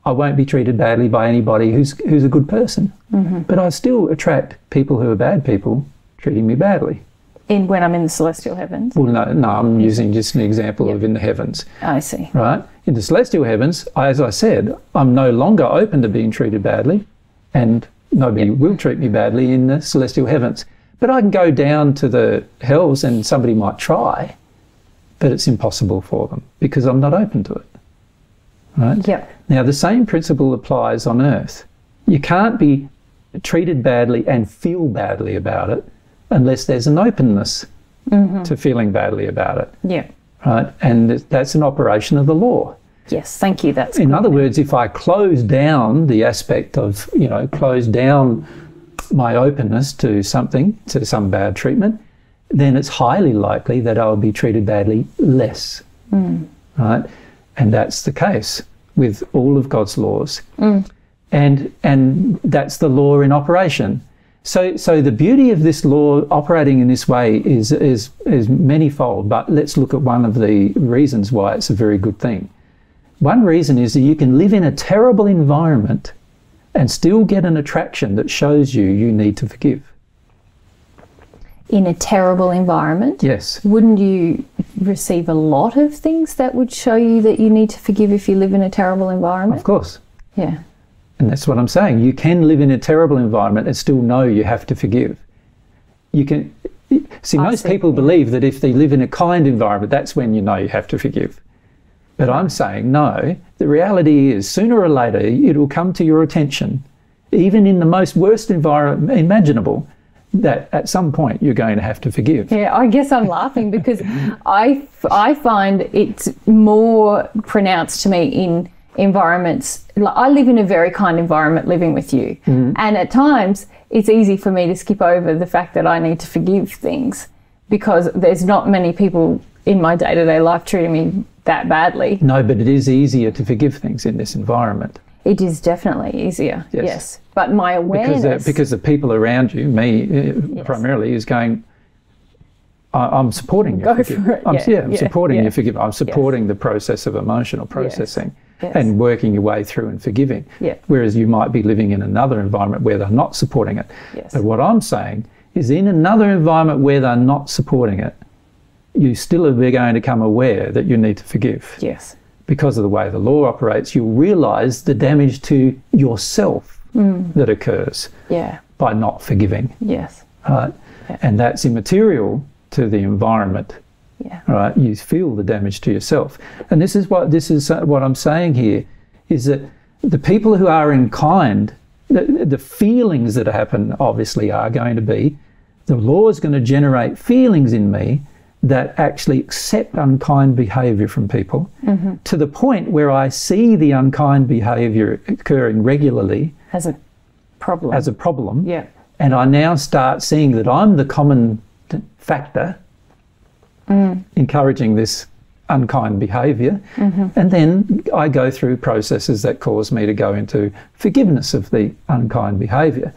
C: I won't be treated badly by anybody who's who's a good person. Mm-hmm. But I still attract people who are bad people treating me badly.
B: In when I'm in the celestial heavens.
C: Well, no, no, I'm using just an example of in the heavens,
B: I see.
C: right? In the celestial heavens, as I said, I'm no longer open to being treated badly, and nobody will treat me badly in the celestial heavens. But I can go down to the hells and somebody might try, but it's impossible for them because I'm not open to it. Right?
B: Yep.
C: Now, the same principle applies on earth. You can't be treated badly and feel badly about it unless there's an openness mm-hmm. to feeling badly about it.
B: Yeah.
C: Right? And that's an operation of the law.
B: Yes. Thank you. That's
C: In other words, if I close down the aspect of, you know, close down my openness to something, to some bad treatment, then it's highly likely that I'll be treated badly less. Mm. Right? And that's the case with all of God's laws. Mm. And and that's the law in operation. So so the beauty of this law operating in this way is is is manifold, but let's look at one of the reasons why it's a very good thing. One reason is that you can live in a terrible environment and still get an attraction that shows you you need to forgive.
B: in a terrible environment.
C: Yes.
B: Wouldn't you receive a lot of things that would show you that you need to forgive if you live in a terrible environment?
C: Of course.
B: Yeah.
C: And that's what I'm saying. You can live in a terrible environment and still know you have to forgive. You can see most
B: see,
C: people believe that if they live in a kind environment, that's when you know you have to forgive. But I'm saying no. The reality is sooner or later it will come to your attention, even in the most worst environment imaginable, that at some point you're going to have to forgive.
B: Yeah, I guess I'm laughing because I, I find it's more pronounced to me in environments. I live in a very kind environment living with you. And at times it's easy for me to skip over the fact that I need to forgive things because there's not many people in my day to day life treating me that badly.
C: No, but it is easier to forgive things in this environment.
B: It is definitely easier.
C: Yes.
B: Yes. But my awareness.
C: because the, because the people around you, me uh, primarily, is going. I'm supporting you.
B: Go
C: forgive-
B: for it.
C: I'm,
B: Yeah,
C: yeah, I'm
B: yeah,
C: supporting
B: yeah.
C: you. Forgive. I'm supporting the process of emotional processing
B: yes.
C: And working your way through and forgiving.
B: Yeah.
C: Whereas you might be living in another environment where they're not supporting it.
B: Yes.
C: But what I'm saying is, in another environment where they're not supporting it, you still are going to become aware that you need to forgive
B: yes.
C: because of the way the law operates, you'll realize the damage to yourself
B: Mm.
C: that occurs
B: Yeah.
C: by not forgiving.
B: Yes.
C: Right? And that's immaterial to the environment.
B: Yeah.
C: Right? You feel the damage to yourself. And this is what this is uh, what I'm saying here is that the people who are in kind, the, the feelings that happen obviously are going to be the law is going to generate feelings in me that actually accept unkind behavior from people to the point where I see the unkind behavior occurring regularly
B: As a problem.
C: as a problem.
B: yeah.
C: And I now start seeing that I'm the common t- factor encouraging this unkind behavior. Mm-hmm. And then I go through processes that cause me to go into forgiveness of the unkind behavior.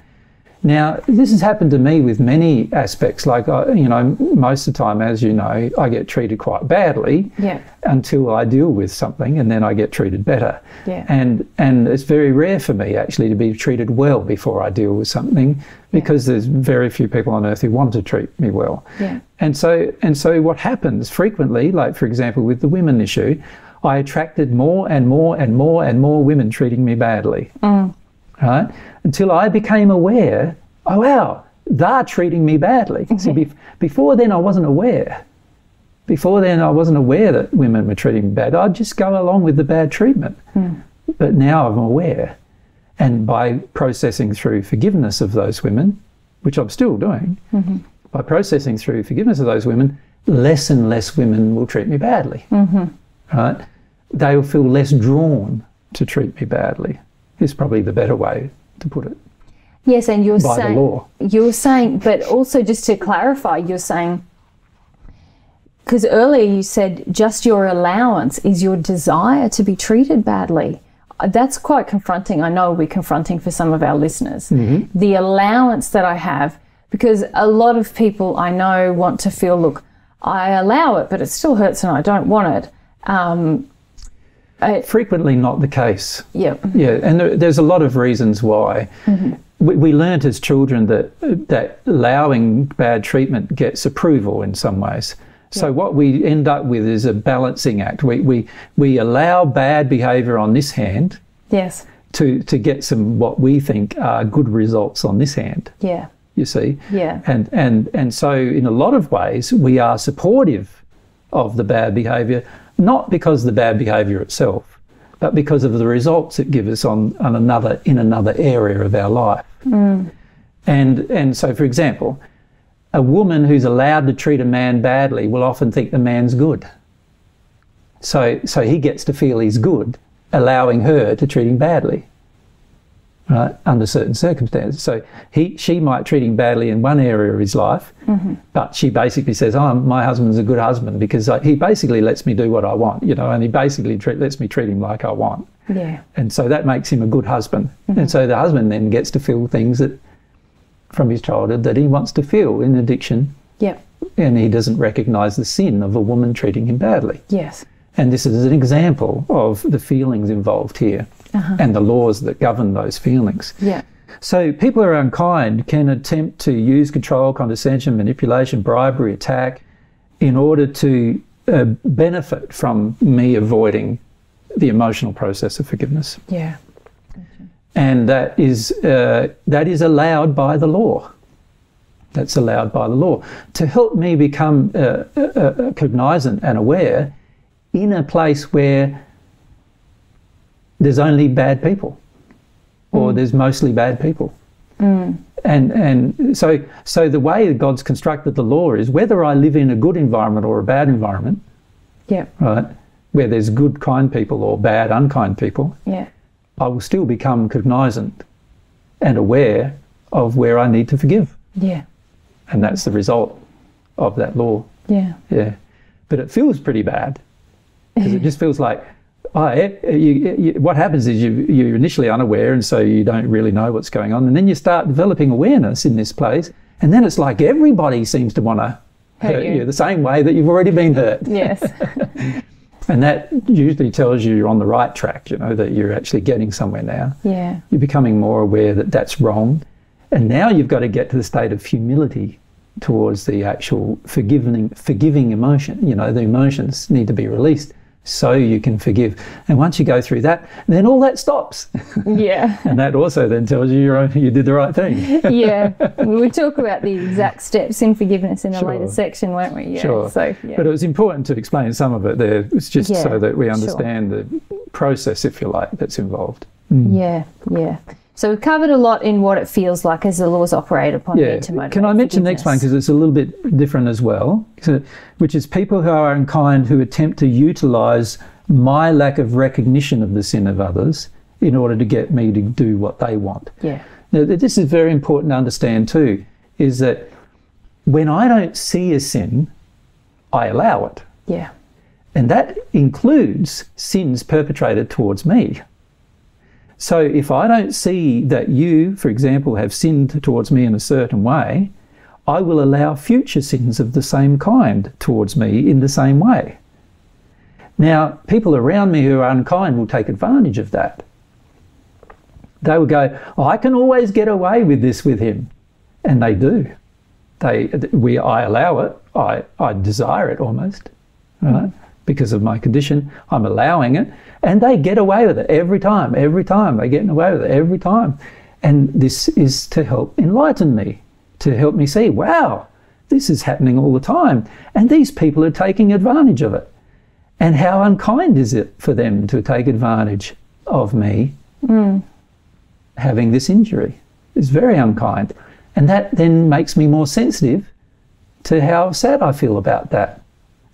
C: Now, this has happened to me with many aspects. Like, I, you know, most of the time, as you know, I get treated quite badly
B: Yeah.
C: until I deal with something, and then I get treated better.
B: Yeah.
C: And and it's very rare for me actually to be treated well before I deal with something, because there's very few people on earth who want to treat me well.
B: Yeah.
C: And so and so what happens frequently, like for example with the women issue, I attracted more and more and more and more women treating me badly. Mm. Right? Until I became aware, oh wow, they're treating me badly. Mm-hmm. See, bef- before then I wasn't aware. Before then I wasn't aware that women were treating me bad. I'd just go along with the bad treatment. Hmm. But now I'm aware. And by processing through forgiveness of those women, which I'm still doing, mm-hmm. by processing through forgiveness of those women, less and less women will treat me badly. Mm-hmm. Right? They will feel less drawn to treat me badly. Is probably the better way to put it.
B: Yes, and you're
C: By the
B: saying
C: law.
B: you're saying, but also just to clarify, you're saying because earlier you said just your allowance is your desire to be treated badly. Uh, That's quite confronting. I know we're confronting for some of our listeners. The allowance that I have, because a lot of people I know want to feel, look, I allow it, but it still hurts and I don't want it. Um,
C: Frequently not the case.
B: yeah.
C: Yeah, and there, there's a lot of reasons why. We, we learnt as children that that allowing bad treatment gets approval in some ways. So what we end up with is a balancing act. We we we allow bad behaviour on this hand
B: Yes.
C: to to get some what we think are good results on this hand.
B: Yeah.
C: You see.
B: Yeah.
C: And and and so in a lot of ways we are supportive of the bad behaviour, not because of the bad behaviour itself, but because of the results it gives us on, on another in another area of our life. Mm. And and so for example, a woman who's allowed to treat a man badly will often think the man's good. So so he gets to feel he's good, allowing her to treat him badly right, under certain circumstances. So he, she might treat him badly in one area of his life, but she basically says, "Oh, my husband's a good husband because uh, he basically lets me do what I want, you know, and he basically treat, lets me treat him like I want."
B: Yeah.
C: And so that makes him a good husband. And so the husband then gets to feel things that from his childhood that he wants to feel in addiction,
B: Yeah.
C: and he doesn't recognize the sin of a woman treating him badly.
B: Yes.
C: And this is an example of the feelings involved here and the laws that govern those feelings.
B: Yeah.
C: So people who are unkind can attempt to use control, condescension, manipulation, bribery, attack in order to uh, benefit from me avoiding the emotional process of forgiveness.
B: Yeah.
C: And that is, uh, that is allowed by the law. That's allowed by the law. To help me become uh, uh, uh, cognizant and aware in a place where there's only bad people or there's mostly bad people. And, and so, so the way that God's constructed the law is whether I live in a good environment or a bad environment,
B: Yeah.
C: right, where there's good, kind people or bad, unkind people,
B: Yeah.
C: I will still become cognizant and aware of where I need to forgive.
B: Yeah.
C: And that's the result of that law.
B: Yeah.
C: Yeah. But it feels pretty bad because it just feels like, oh, eh, you, you, what happens is you, you're initially unaware and so you don't really know what's going on. And then you start developing awareness in this place. And then it's like everybody seems to want to
B: Hurt
C: hurt
B: you.
C: you the same way that you've already been hurt.
B: Yes. *laughs* *laughs*
C: And that usually tells you you're on the right track, you know, that you're actually getting somewhere now.
B: yeah.
C: You're becoming more aware that that's wrong. And now you've got to get to the state of humility towards the actual forgiving, forgiving emotion. You know, the emotions need to be released so you can forgive. And once you go through that, then all that stops.
B: Yeah. *laughs*
C: and that also then tells you you're, you did the right thing. *laughs*
B: yeah. We'll talk about the exact steps in forgiveness in a
C: Sure.
B: later section, won't we? Yeah.
C: Sure.
B: So, yeah.
C: But it was important to explain some of it there. It's just
B: Yeah,
C: so that we
B: sure.
C: understand the process, if you like, that's involved. Mm.
B: yeah. Yeah. So we've covered a lot in what it feels like as the laws operate upon
C: Yeah.
B: me to motivate
C: Can I mention the next one because it's a little bit different as well, So- which is people who are unkind who attempt to utilize my lack of recognition of the sin of others in order to get me to do what they want.
B: Yeah.
C: Now, this is very important to understand too, is that when I don't see a sin, I allow it.
B: Yeah.
C: And that includes sins perpetrated towards me. So if I don't see that you, for example, have sinned towards me in a certain way, I will allow future sins of the same kind towards me in the same way. Now, people around me who are unkind will take advantage of that. They will go, oh, I can always get away with this with him. And they do. They, we, I allow it. I, I desire it almost, right? Because of my condition, I'm allowing it, and they get away with it every time. Every time they get away with it every time, and this is to help enlighten me, to help me see, wow, this is happening all the time, and these people are taking advantage of it. And how unkind is it for them to take advantage of me hmm. having this injury? It's very unkind. And that then makes me more sensitive to how sad I feel about that.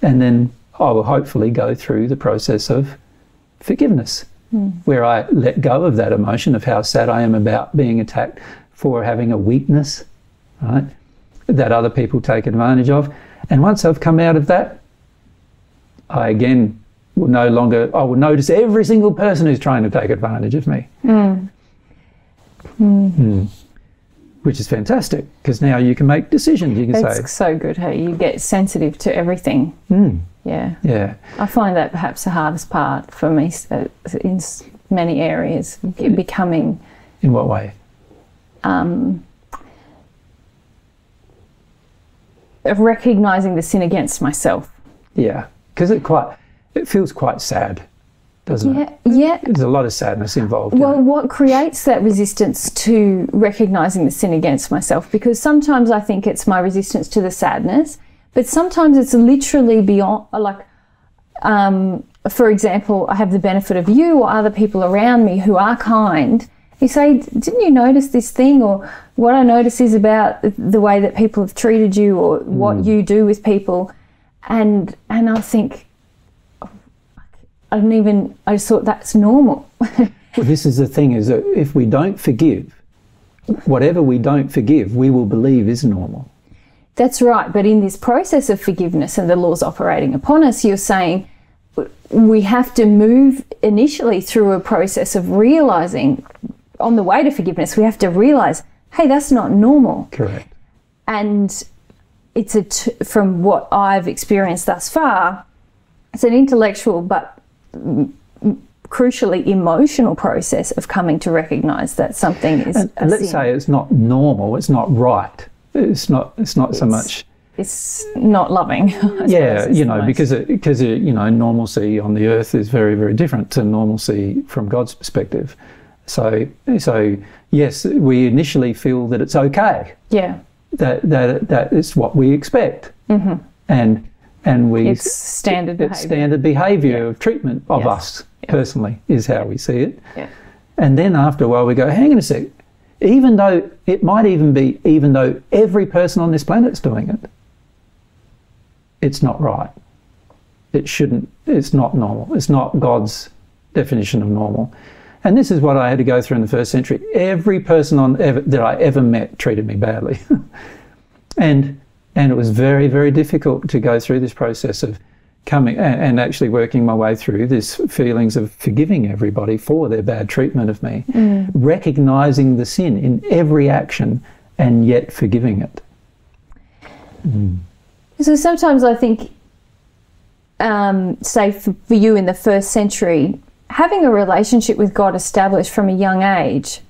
C: And then I will hopefully go through the process of forgiveness, hmm. where I let go of that emotion of how sad I am about being attacked for having a weakness, right, that other people take advantage of. And once I've come out of that, I again will no longer, I will notice every single person who's trying to take advantage of me. Mm. Which is fantastic because now you can make decisions. You can
B: It's
C: say,
B: so good. Hey, you get sensitive to everything.
C: mm,
B: Yeah.
C: yeah,
B: I find that perhaps the hardest part for me uh, in many areas, becoming
C: in what way?
B: um, of recognizing the sin against myself.
C: Yeah, because it quite, it feels quite sad, doesn't it?
B: Yeah, yeah.
C: There's a lot of sadness involved. in
B: Well, what creates that resistance to recognizing the sin against myself? Because sometimes I think it's my resistance to the sadness, but sometimes it's literally beyond, like, um, for example, I have the benefit of you or other people around me who are kind. You say, Didn't you notice this thing? Or what I notice is about the way that people have treated you or what you do with people. And, and I think, I don't even, I just thought that's normal. *laughs*
C: Well, this is the thing: is that if we don't forgive, whatever we don't forgive, we will believe is normal.
B: That's right. But in this process of forgiveness and the laws operating upon us, you're saying we have to move initially through a process of realizing on the way to forgiveness, we have to realize, hey, that's not normal.
C: Correct.
B: And it's a, t- from what I've experienced thus far, it's an intellectual but crucially emotional process of coming to recognize that something is
C: And, let's
B: sin.
C: say it's not normal. It's not right. It's not. It's not so much.
B: it's not loving. *laughs*
C: Yeah, you know, because it, because it, you know normalcy on the earth is very very different to normalcy from God's perspective. So so yes, we initially feel that it's okay.
B: yeah,
C: That that that is what we expect. Mm-hmm. And and we
B: it's standard
C: it's
B: behavior.
C: standard behaviour of treatment of
B: Yes.
C: us personally is how we see it.
B: Yeah.
C: And then after a while we go, hang on a sec. Even though it might even be, even though every person on this planet's doing it, it's not right. It shouldn't. It's not normal. It's not God's definition of normal. And this is what I had to go through in the first century. Every person on ever, that I ever met treated me badly, *laughs* and and it was very very difficult to go through this process of coming and, and actually working my way through this feelings of forgiving everybody for their bad treatment of me, recognizing the sin in every action, and yet forgiving it.
B: So sometimes I think, um, say for, for you in the first century, having a relationship with God established from a young age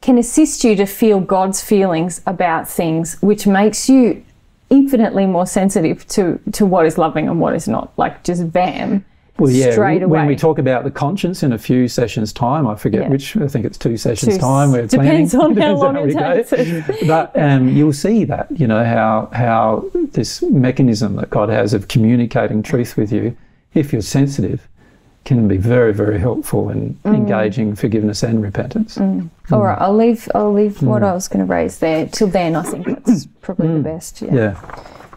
B: can assist you to feel God's feelings about things, which makes you infinitely more sensitive to, to what is loving and what is not. Like just bam,
C: Well, yeah.
B: straight away.
C: When we talk about the conscience in a few sessions' time, I forget
B: Yeah.
C: which. I think it's two sessions'
B: Two-
C: time. We're
B: depends
C: planning.
B: on *laughs* how long
C: we
B: it
C: go.
B: takes. *laughs*
C: but um, you'll see that you know how how this mechanism that God has of communicating truth with you, if you're sensitive, can be very very helpful in
B: Mm.
C: engaging forgiveness and repentance. Mm. Mm.
B: All right, I'll leave. I'll leave mm. what I was going to raise there till then. I think that's probably the best. Yeah.
C: Yeah.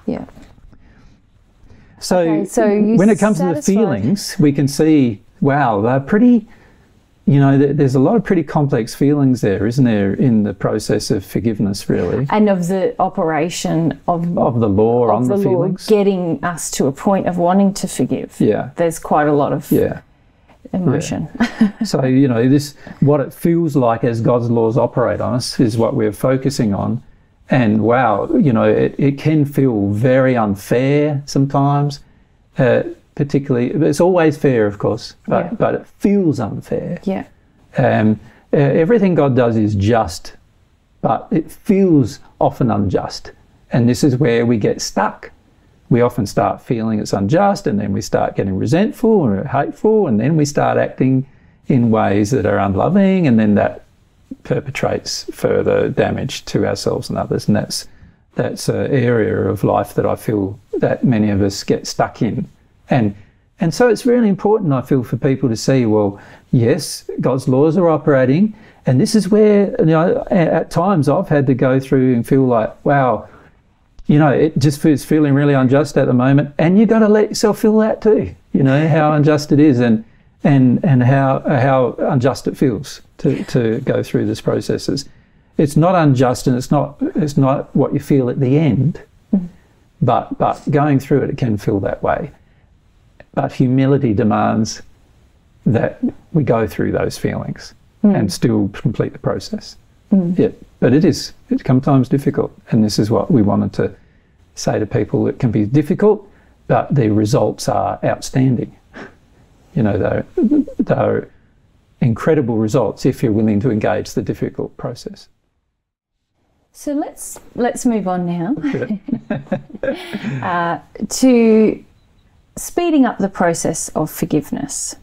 B: yeah.
C: So,
B: Okay, so
C: when it comes to the feelings, we can see, wow, they're pretty, you know, there- there's a lot of pretty complex feelings there, isn't there, in the process of forgiveness, really,
B: and of the operation of,
C: of the law
B: of
C: on
B: the,
C: the,
B: law
C: feelings.
B: getting us to a point of wanting to forgive.
C: Yeah,
B: There's quite a lot of
C: yeah.
B: emotion.
C: So, you know, this, what it feels like as God's laws operate on us is what we're focusing on. And wow, you know, it, it can feel very unfair sometimes, uh, particularly, it's always fair, of course, but,
B: Yeah.
C: but it feels unfair.
B: yeah.
C: Um, uh, everything God does is just, but it feels often unjust. And this is where we get stuck. We often start feeling it's unjust, and then we start getting resentful or hateful, and then we start acting in ways that are unloving, and then that perpetrates further damage to ourselves and others. And that's that's an area of life that I feel that many of us get stuck in. And and so it's really important, I feel, for people to see, well, yes, God's laws are operating, and this is where you know at, times I've had to go through and feel like, wow, you know, it just feels feeling really unjust at the moment, and you've got to let yourself feel that too. You know how *laughs* unjust it is, and and and how how unjust it feels to to go through this processes. It's not unjust, and it's not it's not what you feel at the end, mm. but but going through it, it can feel that way. But humility demands that we go through those feelings and still complete the process. Yeah, but it is it's sometimes difficult, and this is what we wanted to say to people. It can be difficult, but the results are outstanding. *laughs* You know, they're, they're incredible results if you're willing to engage the difficult process.
B: So let's let's move on now *laughs* uh, to speeding up the process of forgiveness.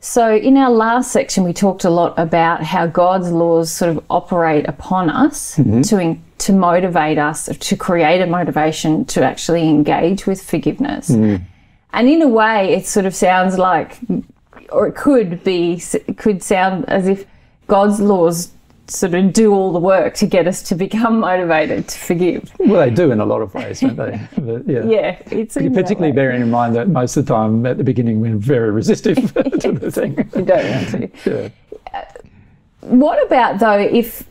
B: So in our last section, we talked a lot about how God's laws sort of operate upon us mm-hmm. to en- to motivate us to create a motivation to actually engage with forgiveness. Mm. And in a way, it sort of sounds like, or it could be, it could sound as if God's laws sort of do all the work to get us to become *laughs* motivated to forgive.
C: Well, they do in a lot of ways, don't they? *laughs* But, yeah.
B: Yeah, it's
C: Particularly bearing in mind that most of the time at the beginning we're very resistive *laughs* to the thing.
B: You don't want to.
C: Yeah.
B: Uh, what about though if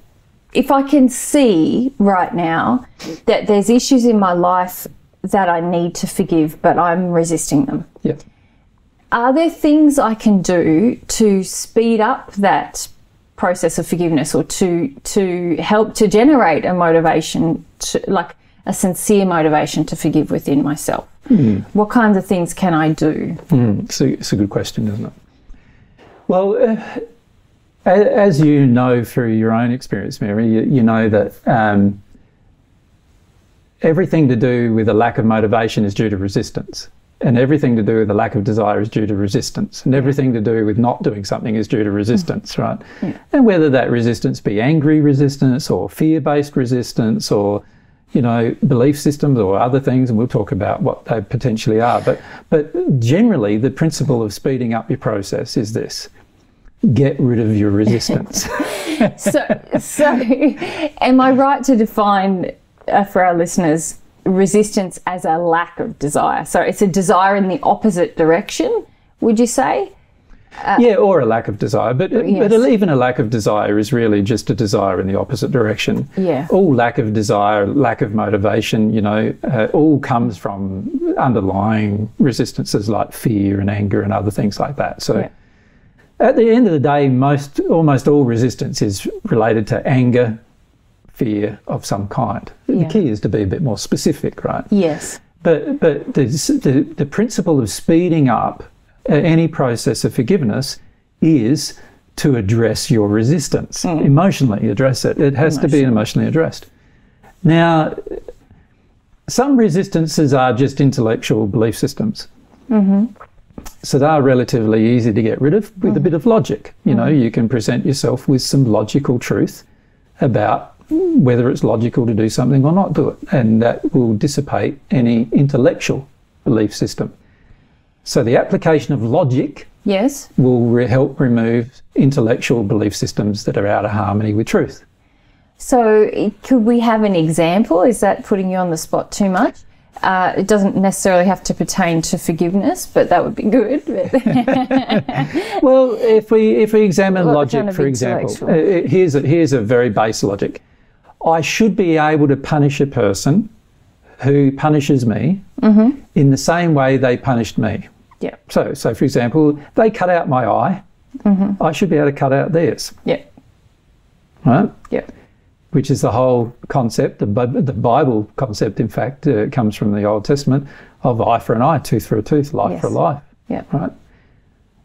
B: if I can see right now that there's issues in my life that I need to forgive, but I'm resisting them?
C: yeah.
B: Are there things I can do to speed up that process of forgiveness or to to help to generate a motivation to like a sincere motivation to forgive within myself? What kinds of things can I do?
C: It's a, it's a good question, isn't it? Well, uh, as you know through your own experience, Mary, you, you know that um, everything to do with a lack of motivation is due to resistance. And everything to do with a lack of desire is due to resistance. And everything to do with not doing something is due to resistance, right? And whether that resistance be angry resistance or fear based resistance or you know, belief systems or other things, and we'll talk about what they potentially are. But but generally, the principle of speeding up your process is this: get rid of your resistance. *laughs*
B: so, so am I right to define uh, for our listeners resistance as a lack of desire? So it's a desire in the opposite direction, would you say?
C: yeah, or a lack of desire. But
B: yes.
C: but even a lack of desire is really just a desire in the opposite direction.
B: Yeah.
C: All lack of desire, lack of motivation, you know, uh, all comes from underlying resistances like fear and anger and other things like that. So.
B: Yeah.
C: At the end of the day, most almost all resistance is related to anger, fear of some kind.
B: Yeah.
C: The key is to be a bit more specific, right?
B: Yes.
C: But but the the, the principle of speeding up uh, any process of forgiveness is to address your resistance emotionally. Address it. It has to be emotionally addressed. Now, some resistances are just intellectual belief systems. Mm -hmm. So they are relatively easy to get rid of with a bit of logic. You know, you can present yourself with some logical truth about whether it's logical to do something or not do it, and that will dissipate any intellectual belief system. So the application of logic
B: Yes.
C: will re- help remove intellectual belief systems that are out of harmony with truth.
B: So could we have an example? Is that putting you on the spot too much? Uh, it doesn't necessarily have to pertain to forgiveness, but that would be good. *laughs*
C: Well, if we if we examine
B: Well,
C: logic,
B: kind of
C: for example, uh, uh, here's a, here's a very base logic. I should be able to punish a person who punishes me
B: Mm-hmm.
C: in the same way they punished me.
B: yeah.
C: So, so for example, they cut out my eye.
B: Mm-hmm.
C: I should be able to cut out theirs,
B: Yeah.
C: right?
B: Yeah.
C: Which is the whole concept. The, the Bible concept, in fact, uh, comes from the Old Testament of eye for an eye, tooth for a tooth, life
B: Yes.
C: for a life.
B: Yeah.
C: right?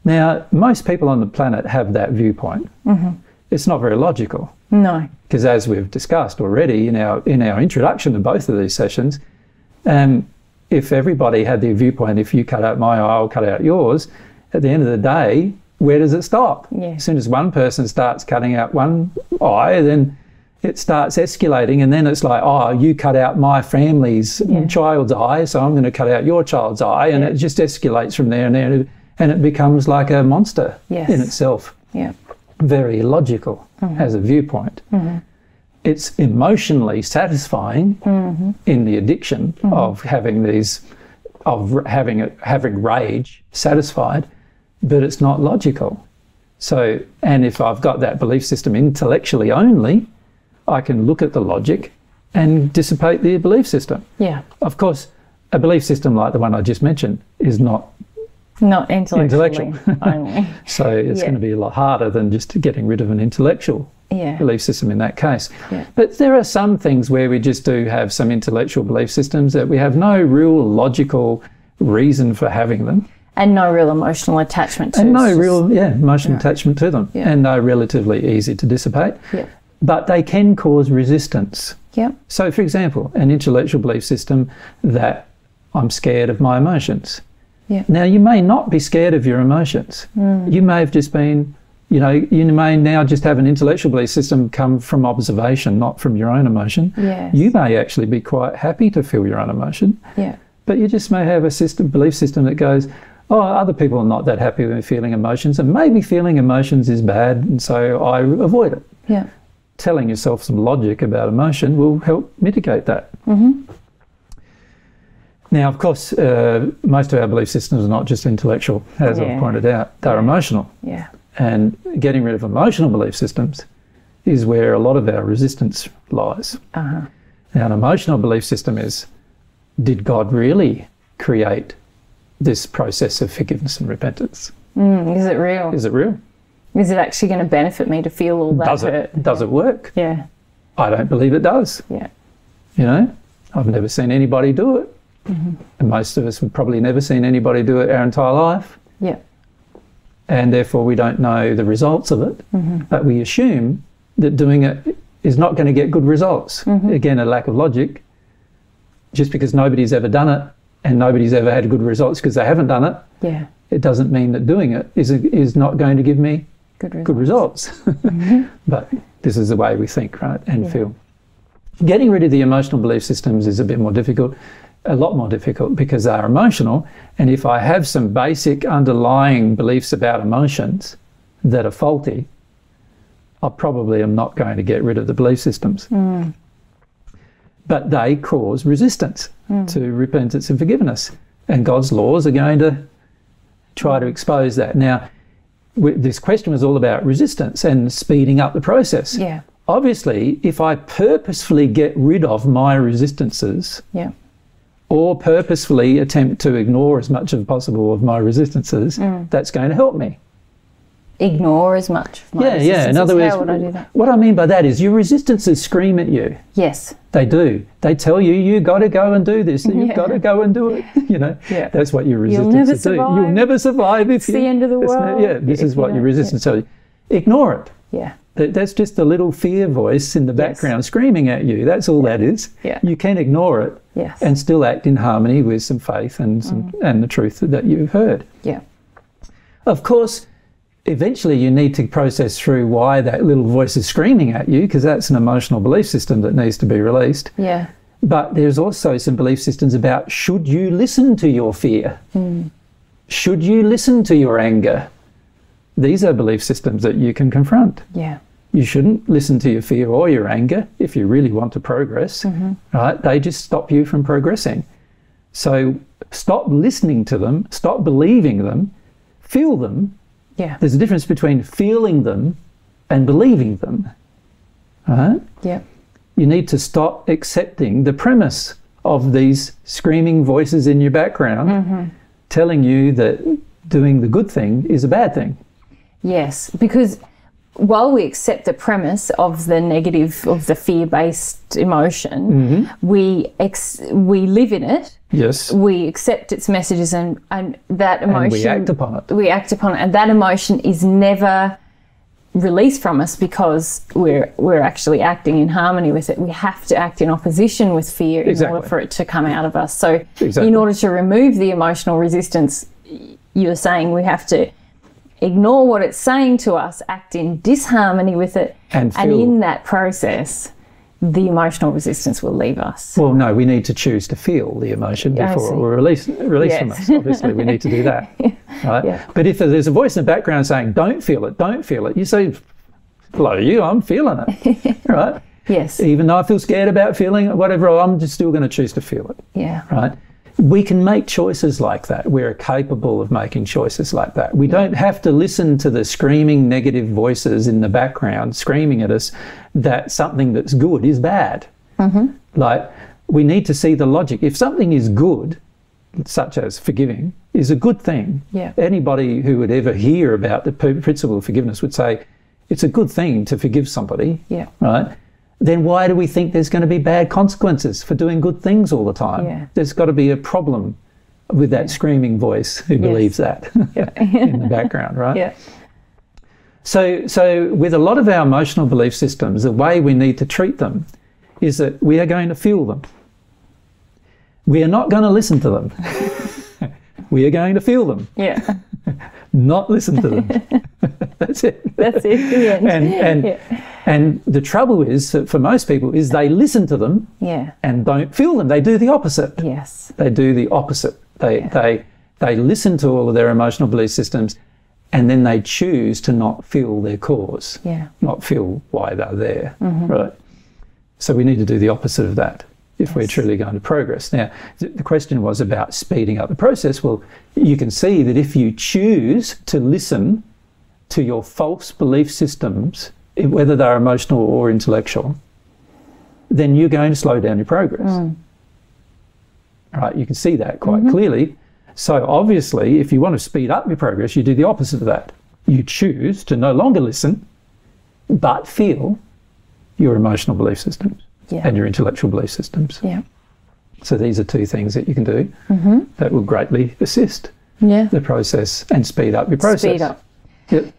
C: Now, most people on the planet have that viewpoint.
B: Mm-hmm.
C: It's not very logical
B: No.
C: because, as we've discussed already in our in our introduction to both of these sessions, um, if everybody had their viewpoint, if you cut out my eye, I'll cut out yours. At the end of the day, where does it stop?
B: Yeah.
C: As soon as one person starts cutting out one eye, then it starts escalating, and then it's like, oh, you cut out my family's
B: Yeah.
C: child's eye, so I'm going to cut out your child's eye, and
B: Yeah.
C: it just escalates from there and there, and it becomes like a monster
B: Yes.
C: in itself.
B: Yeah.
C: Very illogical Mm-hmm. as a viewpoint. Mm-hmm. It's emotionally satisfying mm-hmm. in the addiction of having these, of having it, having rage satisfied, but it's not logical. So, and if I've got that belief system intellectually only, I can look at the logic and dissipate the belief system.
B: Yeah.
C: Of course, a belief system like the one I just mentioned is not
B: Not intellectually
C: Intellectual. *laughs*
B: only. *laughs*
C: So it's
B: Yeah.
C: going to be a lot harder than just getting rid of an intellectual
B: Yeah.
C: belief system in that case.
B: Yeah.
C: But there are some things where we just do have some intellectual belief systems that we have no real logical reason for having them
B: And no real emotional attachment to
C: and no real yeah emotional attachment to them
B: Yeah.
C: and they're relatively easy to dissipate
B: Yeah.
C: but they can cause resistance
B: Yep.
C: so for example an intellectual belief system that i'm scared of my emotions
B: Yeah.
C: now you may not be scared of your emotions hmm. you may have just been you know you may now just have an intellectual belief system come from observation not from your own emotion
B: Yes.
C: you may actually be quite happy to feel your own emotion
B: Yeah.
C: but you just may have a system, belief system that goes, oh, other people are not that happy with feeling emotions, and maybe feeling emotions is bad, and so I avoid it.
B: Yeah.
C: Telling yourself some logic about emotion will help mitigate that. Mm-hmm. Now, of course, uh, most of our belief systems are not just intellectual, as
B: Yeah.
C: I've pointed out, they're emotional.
B: Yeah.
C: And getting rid of emotional belief systems is where a lot of our resistance lies.
B: Uh-huh.
C: Now, an emotional belief system is did God really create this process of forgiveness and repentance?
B: Mm, is it real?
C: Is it real?
B: Is it actually going to benefit me to feel all that
C: Does
B: hurt?
C: it, does it work?
B: Yeah.
C: I don't believe it does.
B: Yeah.
C: You know, I've never seen anybody do it.
B: Mm-hmm.
C: And most of us have probably never seen anybody do it our entire life.
B: Yeah.
C: And therefore, we don't know the results of it.
B: Mm-hmm.
C: But we assume that doing it is not going to get good results.
B: Mm-hmm.
C: Again, a lack of logic. Just because nobody's ever done it and nobody's ever had good results because they haven't done it,
B: Yeah.
C: it doesn't mean that doing it is, is not going to give me
B: Good result.
C: good results. *laughs* but this is the way we think, right, and
B: Yeah.
C: feel. Getting rid of the emotional belief systems is a bit more difficult, a lot more difficult because they're emotional. And if I have some basic underlying beliefs about emotions that are faulty, I probably am not going to get rid of the belief systems. Hmm. But they cause resistance hmm. to repentance and forgiveness. And God's laws are going to try to expose that. Now, w- this question was all about resistance and speeding up the process.
B: Yeah.
C: Obviously, if I purposefully get rid of my resistances
B: Yeah.
C: Or purposefully attempt to ignore as much as possible of my resistances,
B: Mm.
C: that's going to help me.
B: Ignore as much. Of my
C: yeah, yeah. In other words,
B: I do that?
C: what I mean by that is your resistances scream at you.
B: Yes.
C: They do. They tell you you've got to go and do this. You've
B: Yeah.
C: got to go and do it. *laughs* You know.
B: Yeah.
C: That's what your resistances do. You'll never survive if
B: It's
C: you.
B: the end of the
C: it's no-
B: world
C: yeah. This
B: if
C: is what your resistance tell you. Ignore it.
B: Yeah.
C: That, that's just a little fear voice in the background screaming at you. That's all that is.
B: Yeah.
C: You can ignore it
B: Yes.
C: and still act in harmony with some faith and some,
B: Mm.
C: and the truth that you've heard.
B: yeah.
C: Of course, eventually you need to process through why that little voice is screaming at you because that's an emotional belief system that needs to be released.
B: Yeah.
C: But there's also some belief systems about should you listen to your fear? Should you listen to your anger? These are belief systems that you can confront.
B: Yeah.
C: You shouldn't listen to your fear or your anger if you really want to progress, mm-hmm. right? They just stop you from progressing. So stop listening to them, stop believing them, feel them.
B: Yeah.
C: There's a difference between feeling them and believing them, right?
B: Yeah.
C: you need to stop accepting the premise of these screaming voices in your background mm-hmm. telling you that doing the good thing is a bad thing.
B: Yes, because while we accept the premise of the negative of the fear-based emotion,
C: Mm-hmm.
B: we ex- we live in it.
C: Yes.
B: We accept its messages, and and that emotion
C: And we act upon it.
B: we act upon it, and that emotion is never released from us because we're we're actually acting in harmony with it. We have to act in opposition with fear in
C: Exactly.
B: order for it to come out of us. So,
C: Exactly.
B: in order to remove the emotional resistance, you're saying we have to ignore what it's saying to us, act in disharmony with it,
C: And
B: and in that process, the emotional resistance will leave us.
C: Well, no, we need to choose to feel the emotion before will release, release from us. Obviously, we need to do that. *laughs* Right?
B: Yeah.
C: But if there's a voice in the background saying, don't feel it, don't feel it, you say, hello, you, I'm feeling it. *laughs* right?
B: Yes.
C: Even though I feel scared about feeling it, whatever, I'm just still going to choose to feel it.
B: Yeah.
C: right? We can make choices like that. We're capable of making choices like that. We don't have to listen to the screaming negative voices in the background screaming at us that something that's good is bad. Mm-hmm. Like, we need to see the logic. If something is good, such as forgiving, is a good thing.
B: Yeah.
C: Anybody who would ever hear about the principle of forgiveness would say it's a good thing to forgive somebody,
B: Yeah.
C: right? Then why do we think there's going to be bad consequences for doing good things all the time?
B: Yeah.
C: There's got to be a problem with that screaming voice who believes that *laughs* *laughs* in the background, right?
B: Yeah.
C: So, so with a lot of our emotional belief systems, the way we need to treat them is that we are going to feel them. We are not going to listen to them. *laughs* we are going to feel them,
B: Yeah.
C: not listen to them. That's it.
B: That's it. Yeah.
C: And and
B: Yeah.
C: And the trouble is that for most people is they listen to them
B: Yeah.
C: and don't feel them. They do the opposite.
B: Yes.
C: They do the opposite. They
B: Yeah.
C: they they listen to all of their emotional belief systems, and then they choose to not feel their cause,
B: Yeah.
C: not feel why they're there.
B: Mm-hmm.
C: Right. So we need to do the opposite of that if we're truly going to progress. Now, th- the question was about speeding up the process. Well, you can see that if you choose to listen to your false belief systems, whether they're emotional or intellectual, then you're going to slow down your progress.
B: Mm.
C: Right, you can see that quite
B: Mm-hmm.
C: clearly. So obviously, if you want to speed up your progress, you do the opposite of that. You choose to no longer listen, but feel your emotional belief systems
B: Yeah.
C: and your intellectual belief systems.
B: Yeah.
C: So these are two things that you can do
B: Mm-hmm.
C: that will greatly assist
B: Yeah.
C: the process and speed up your process.
B: Speed up.
C: Yep.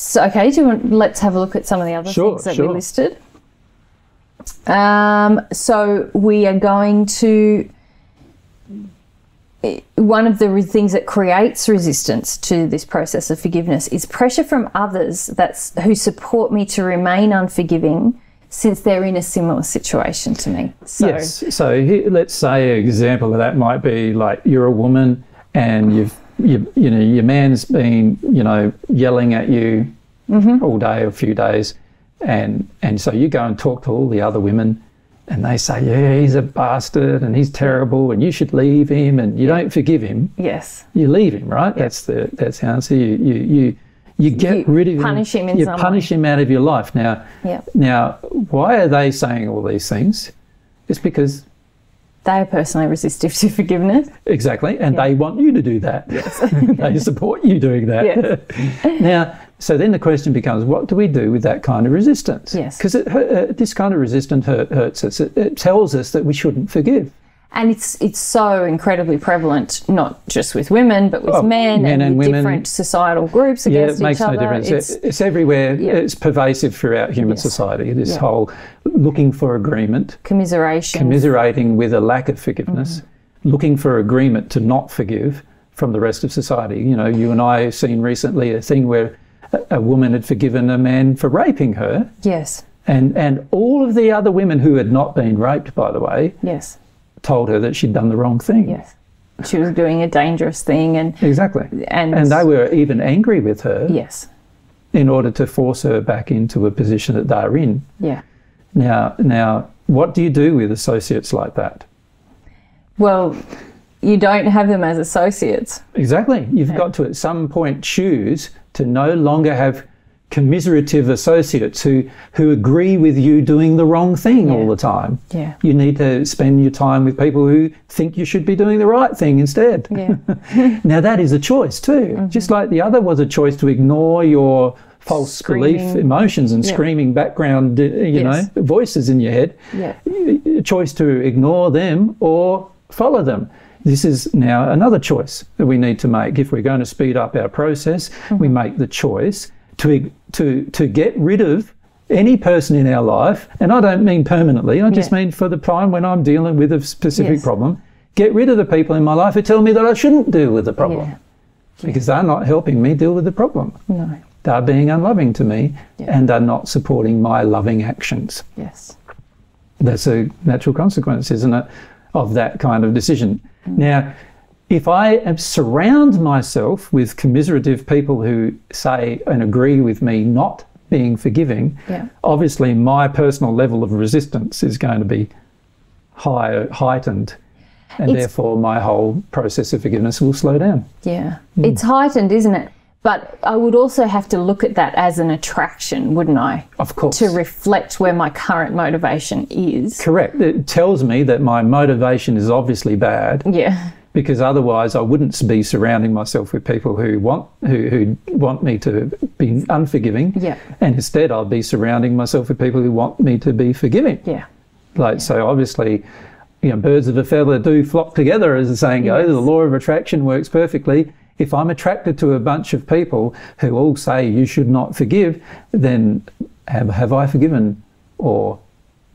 B: So, okay, do you want, let's have a look at some of the other
C: Sure,
B: things that
C: sure.
B: we listed. Um, so we are going to one of the re- things that creates resistance to this process of forgiveness is pressure from others that's who support me to remain unforgiving since they're in a similar situation to me. So
C: Yes. So here, let's say an example of that might be like you're a woman and you've you, you know your man's been you know yelling at you mm-hmm. all day or a few days, and and so you go and talk to all the other women, and they say yeah he's a bastard and he's terrible and you should leave him and you don't forgive him,
B: yes.
C: you leave him right. That's the that's the answer. You you you. You get
B: You
C: rid of him.
B: punish him in
C: you punish him out of your life. Now,
B: Yeah.
C: now, why are they saying all these things? It's because
B: They are personally resistive to forgiveness.
C: Exactly, and they want you to do that. Yes. *laughs* they support you doing that.
B: Yes. *laughs*
C: now, so then the question becomes, what do we do with that kind of resistance?
B: Yes.
C: because uh, this kind of resistance hurt, hurts us. It, it tells us that we shouldn't forgive.
B: And it's it's so incredibly prevalent, not just with women, but with
C: Oh,
B: men,
C: men
B: and,
C: and
B: different societal groups
C: Yeah,
B: against
C: it makes
B: each
C: no
B: other.
C: difference.
B: It's,
C: It- it's everywhere.
B: Yeah.
C: It's pervasive throughout human
B: Yes.
C: society. This
B: Yeah.
C: whole looking for agreement,
B: commiseration.
C: commiserating with a lack of forgiveness,
B: Mm-hmm.
C: looking for agreement to not forgive from the rest of society. You know, you and I have seen recently a thing where a, a woman had forgiven a man for raping her,
B: yes,
C: and and all of the other women who had not been raped, by the way,
B: yes,
C: told her that she'd done the wrong thing.
B: yes. She was doing a dangerous thing, and
C: Exactly.
B: and,
C: And they were even angry with her
B: yes,
C: in order to force her back into a position that they're in.
B: yeah.
C: Now, now, what do you do with associates like that?
B: Well, you don't have them as associates.
C: Exactly. You've got to at some point choose to no longer have commiserative associates who who agree with you doing the wrong thing all the time.
B: Yeah,
C: You need to spend your time with people who think you should be doing the right thing instead.
B: yeah, *laughs*
C: Now that is a choice too.
B: Mm-hmm.
C: Just like the other was a choice to ignore your false belief emotions and
B: Yeah.
C: screaming background, uh, you
B: Yes.
C: know, voices in your head.
B: yeah,
C: A choice to ignore them or follow them. This is now another choice that we need to make. If we're going to speed up our process,
B: Mm-hmm.
C: we make the choice to to to get rid of any person in our life, and I don't mean permanently. I just
B: Yeah.
C: mean for the time when I'm dealing with a specific
B: Yes.
C: problem. Get rid of the people in my life who tell me that I shouldn't deal with the problem
B: yeah.
C: because they're not helping me deal with the problem.
B: No,
C: They're being unloving to me
B: Yeah.
C: and they're not supporting my loving actions.
B: yes,
C: That's a natural consequence, isn't it, of that kind of decision. Mm. Now, if I surround myself with commiserative people who say and agree with me not being forgiving,
B: Yeah.
C: obviously my personal level of resistance is going to be higher, heightened, and
B: It's-
C: therefore my whole process of forgiveness will slow down.
B: yeah.
C: Hmm.
B: It's heightened, isn't it? But I would also have to look at that as an attraction, wouldn't I?
C: Of course.
B: To reflect where my current motivation is.
C: Correct. It tells me that my motivation is obviously bad.
B: Yeah.
C: Because otherwise I wouldn't be surrounding myself with people who want who, who want me to be unforgiving.
B: Yeah.
C: And instead I'll be surrounding myself with people who want me to be forgiving.
B: Yeah.
C: Like so obviously you know, birds of a feather do flock together, as the saying goes.
B: Yes.
C: The law of attraction works perfectly. If I'm attracted to a bunch of people who all say you should not forgive, then have, have I forgiven? Or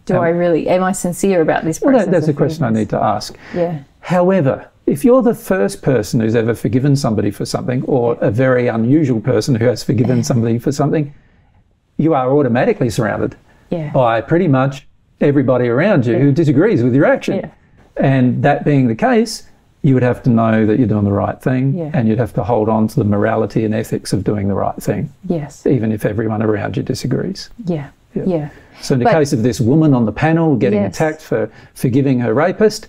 B: Do I really, am I sincere about this
C: well, that, that's a question I need to ask.
B: Yeah.
C: However, if you're the first person who's ever forgiven somebody for something, or a very unusual person who has forgiven somebody for something, you are automatically surrounded
B: Yeah.
C: by pretty much everybody around you who disagrees with your action.
B: Yeah.
C: And that being the case, you would have to know that you're doing the right thing
B: Yeah.
C: and you'd have to hold on to the morality and ethics of doing the right thing,
B: Yes.
C: even if everyone around you disagrees.
B: Yeah.
C: Yeah.
B: Yeah.
C: So, in the
B: But-
C: case of this woman on the panel getting
B: Yes.
C: attacked for forgiving her rapist,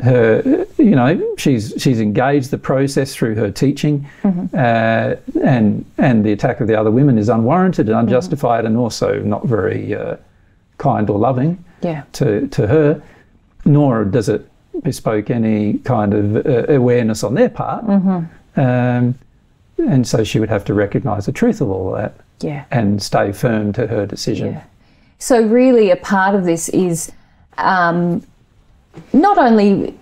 C: her, you know, she's she's engaged the process through her teaching,
B: Mm-hmm.
C: uh, and and the attack of the other women is unwarranted and
B: Mm-hmm.
C: unjustified, and also not very uh, kind or loving
B: Yeah.
C: to to her. Nor does it bespoke any kind of uh, awareness on their part.
B: Mm-hmm.
C: Um, and so she would have to recognise the truth of all that
B: Yeah.
C: and stay firm to her decision.
B: Yeah. So really, a part of this is um, not only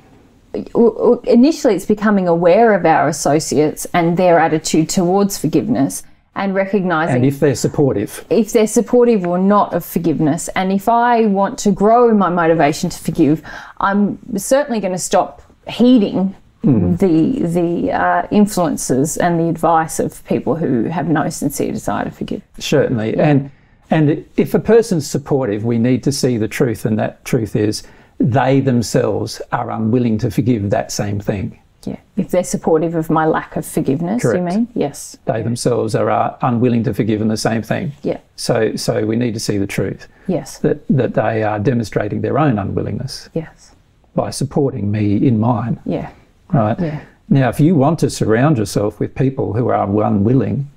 B: initially it's becoming aware of our associates and their attitude towards forgiveness and recognizing
C: And if they're supportive,
B: if they're supportive or not of forgiveness. And if I want to grow in my motivation to forgive, I'm certainly going to stop heeding the the uh, influences and the advice of people who have no sincere desire to forgive.
C: certainly. And and if a person's supportive, we need to see the truth, and that truth is they themselves are unwilling to forgive that same thing.
B: Yeah. If they're supportive of my lack of forgiveness, you mean? Yes.
C: They themselves are uh, unwilling to forgive in the same thing.
B: Yeah.
C: So so we need to see the truth
B: Yes.
C: that that they are demonstrating their own unwillingness
B: Yes.
C: by supporting me in mine.
B: Yeah.
C: Right.
B: Yeah.
C: Now, if you want to surround yourself with people who are unwilling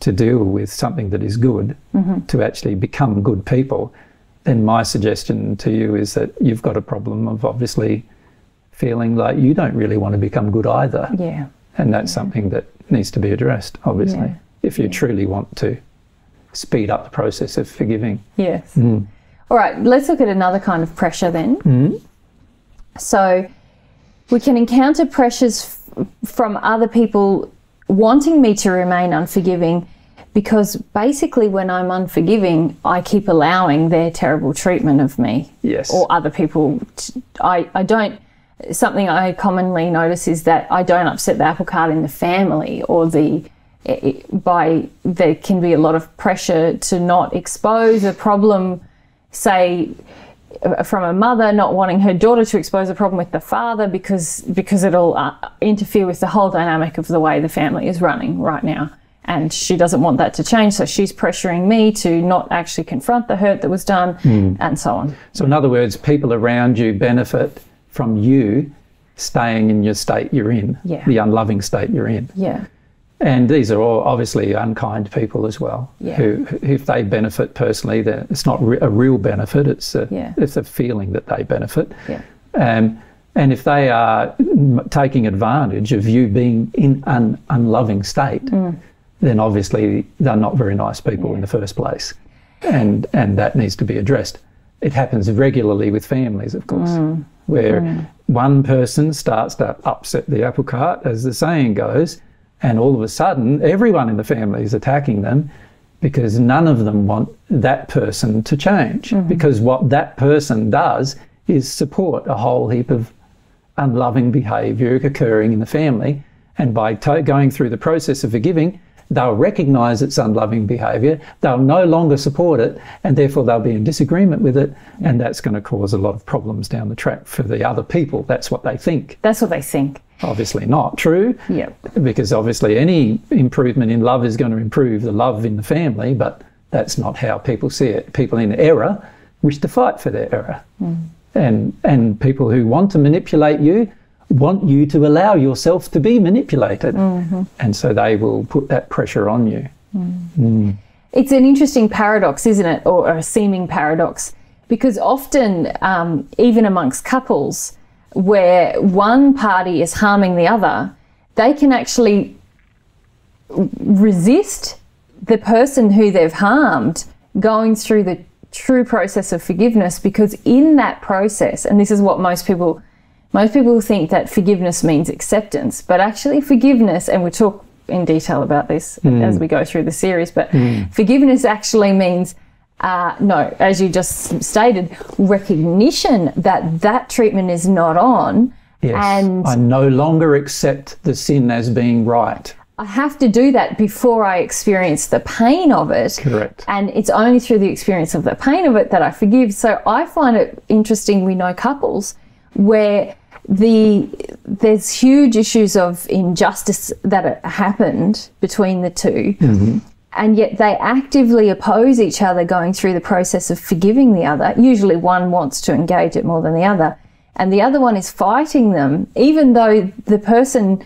C: to deal with something that is good,
B: Mm-hmm.
C: to actually become good people, then my suggestion to you is that you've got a problem of obviously feeling like you don't really want to become good either.
B: Yeah.
C: And that's something that needs to be addressed, obviously,
B: Yeah.
C: if you truly want to speed up the process of forgiving.
B: Yes. Mm. All right, let's look at another kind of pressure then. Mm. So we can encounter pressures f- from other people wanting me to remain unforgiving because basically when I'm unforgiving, I keep allowing their terrible treatment of me
C: Yes.
B: or other people. t- I, I don't, something I commonly notice is that I don't upset the apple cart in the family or the, by, there can be a lot of pressure to not expose a problem, say, uh, from a mother not wanting her daughter to expose a problem with the father because because it'll uh, interfere with the whole dynamic of the way the family is running right now and she doesn't want that to change so she's pressuring me to not actually confront the hurt that was done and so on
C: So, in other words, people around you benefit from you staying in your state you're in,
B: Yeah.
C: the unloving state you're in.
B: yeah
C: And these are all obviously unkind people as well.
B: Yeah.
C: Who, if they benefit personally, it's not a real benefit. It's a,
B: Yeah.
C: it's a feeling that they benefit.
B: yeah
C: Um, and if they are taking advantage of you being in an unloving state,
B: Mm.
C: Then obviously they're not very nice people in the first place, and and that needs to be addressed. It happens regularly with families, of course,
B: Mm.
C: where one person starts to upset the apple cart, as the saying goes, and all of a sudden everyone in the family is attacking them because none of them want that person to change. Because what that person does is support a whole heap of unloving behaviour occurring in the family. And by to- going through the process of forgiving, they'll recognise its unloving behaviour, they'll no longer support it, and therefore they'll be in disagreement with it. And that's going to cause a lot of problems down the track for the other people. That's what they think.
B: that's what they think
C: Obviously, not true.
B: yeah
C: Because obviously, any improvement in love is going to improve the love in the family, but that's not how people see it. People in error wish to fight for their error. Hmm. And, and people who want to manipulate you want you to allow yourself to be manipulated. Mm-hmm. And so they will put that pressure on you. Mm. Mm.
B: It's an interesting paradox, isn't it? Or a seeming paradox. Because often, um, even amongst couples, where one party is harming the other, they can actually resist the person who they've harmed going through the true process of forgiveness because in that process and this is what most people most people think that forgiveness means acceptance but actually forgiveness and we'll talk in detail about this as we go through the series but forgiveness actually means uh, no as you just stated recognition that that treatment is not on
C: Yes.
B: and
C: I no longer accept the sin as being right.
B: I have to do that before I experience the pain of it.
C: Correct.
B: And it's only through the experience of the pain of it that I forgive. So I find it interesting. We know couples where the there's huge issues of injustice that happened between the 2 mm-hmm. and yet they actively oppose each other going through the process of forgiving the other. Usually, one wants to engage it more than the other, and the other one is fighting them, even though the person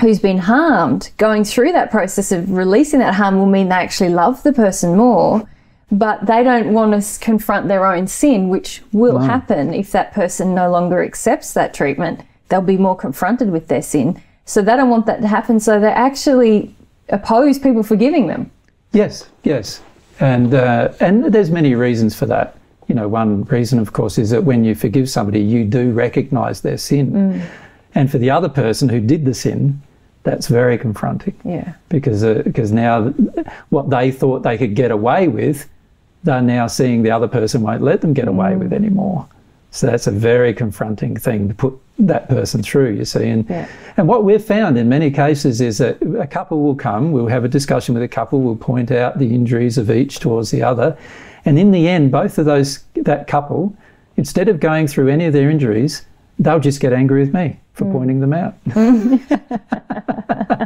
B: who's been harmed going through that process of releasing that harm will mean they actually love the person more but they don't want to confront their own sin which will happen if that person no longer accepts that treatment. They'll be more confronted with their sin. So they don't want that to happen. So they actually oppose people forgiving them.
C: Yes, yes, and uh, and there's many reasons for that. You know, one reason, of course, is that when you forgive somebody, you do recognise their sin, and for the other person who did the sin, that's very confronting.
B: Yeah.
C: Because uh, because now what they thought they could get away with, they're now seeing the other person won't let them get away with mm. anymore. So that's a very confronting thing to put that person through, you see. And
B: Yeah.
C: and what we've found in many cases is that a couple will come, we'll have a discussion with a couple, we'll point out the injuries of each towards the other, and in the end, both of those that couple, instead of going through any of their injuries, they'll just get angry with me for mm. pointing them out *laughs* *laughs*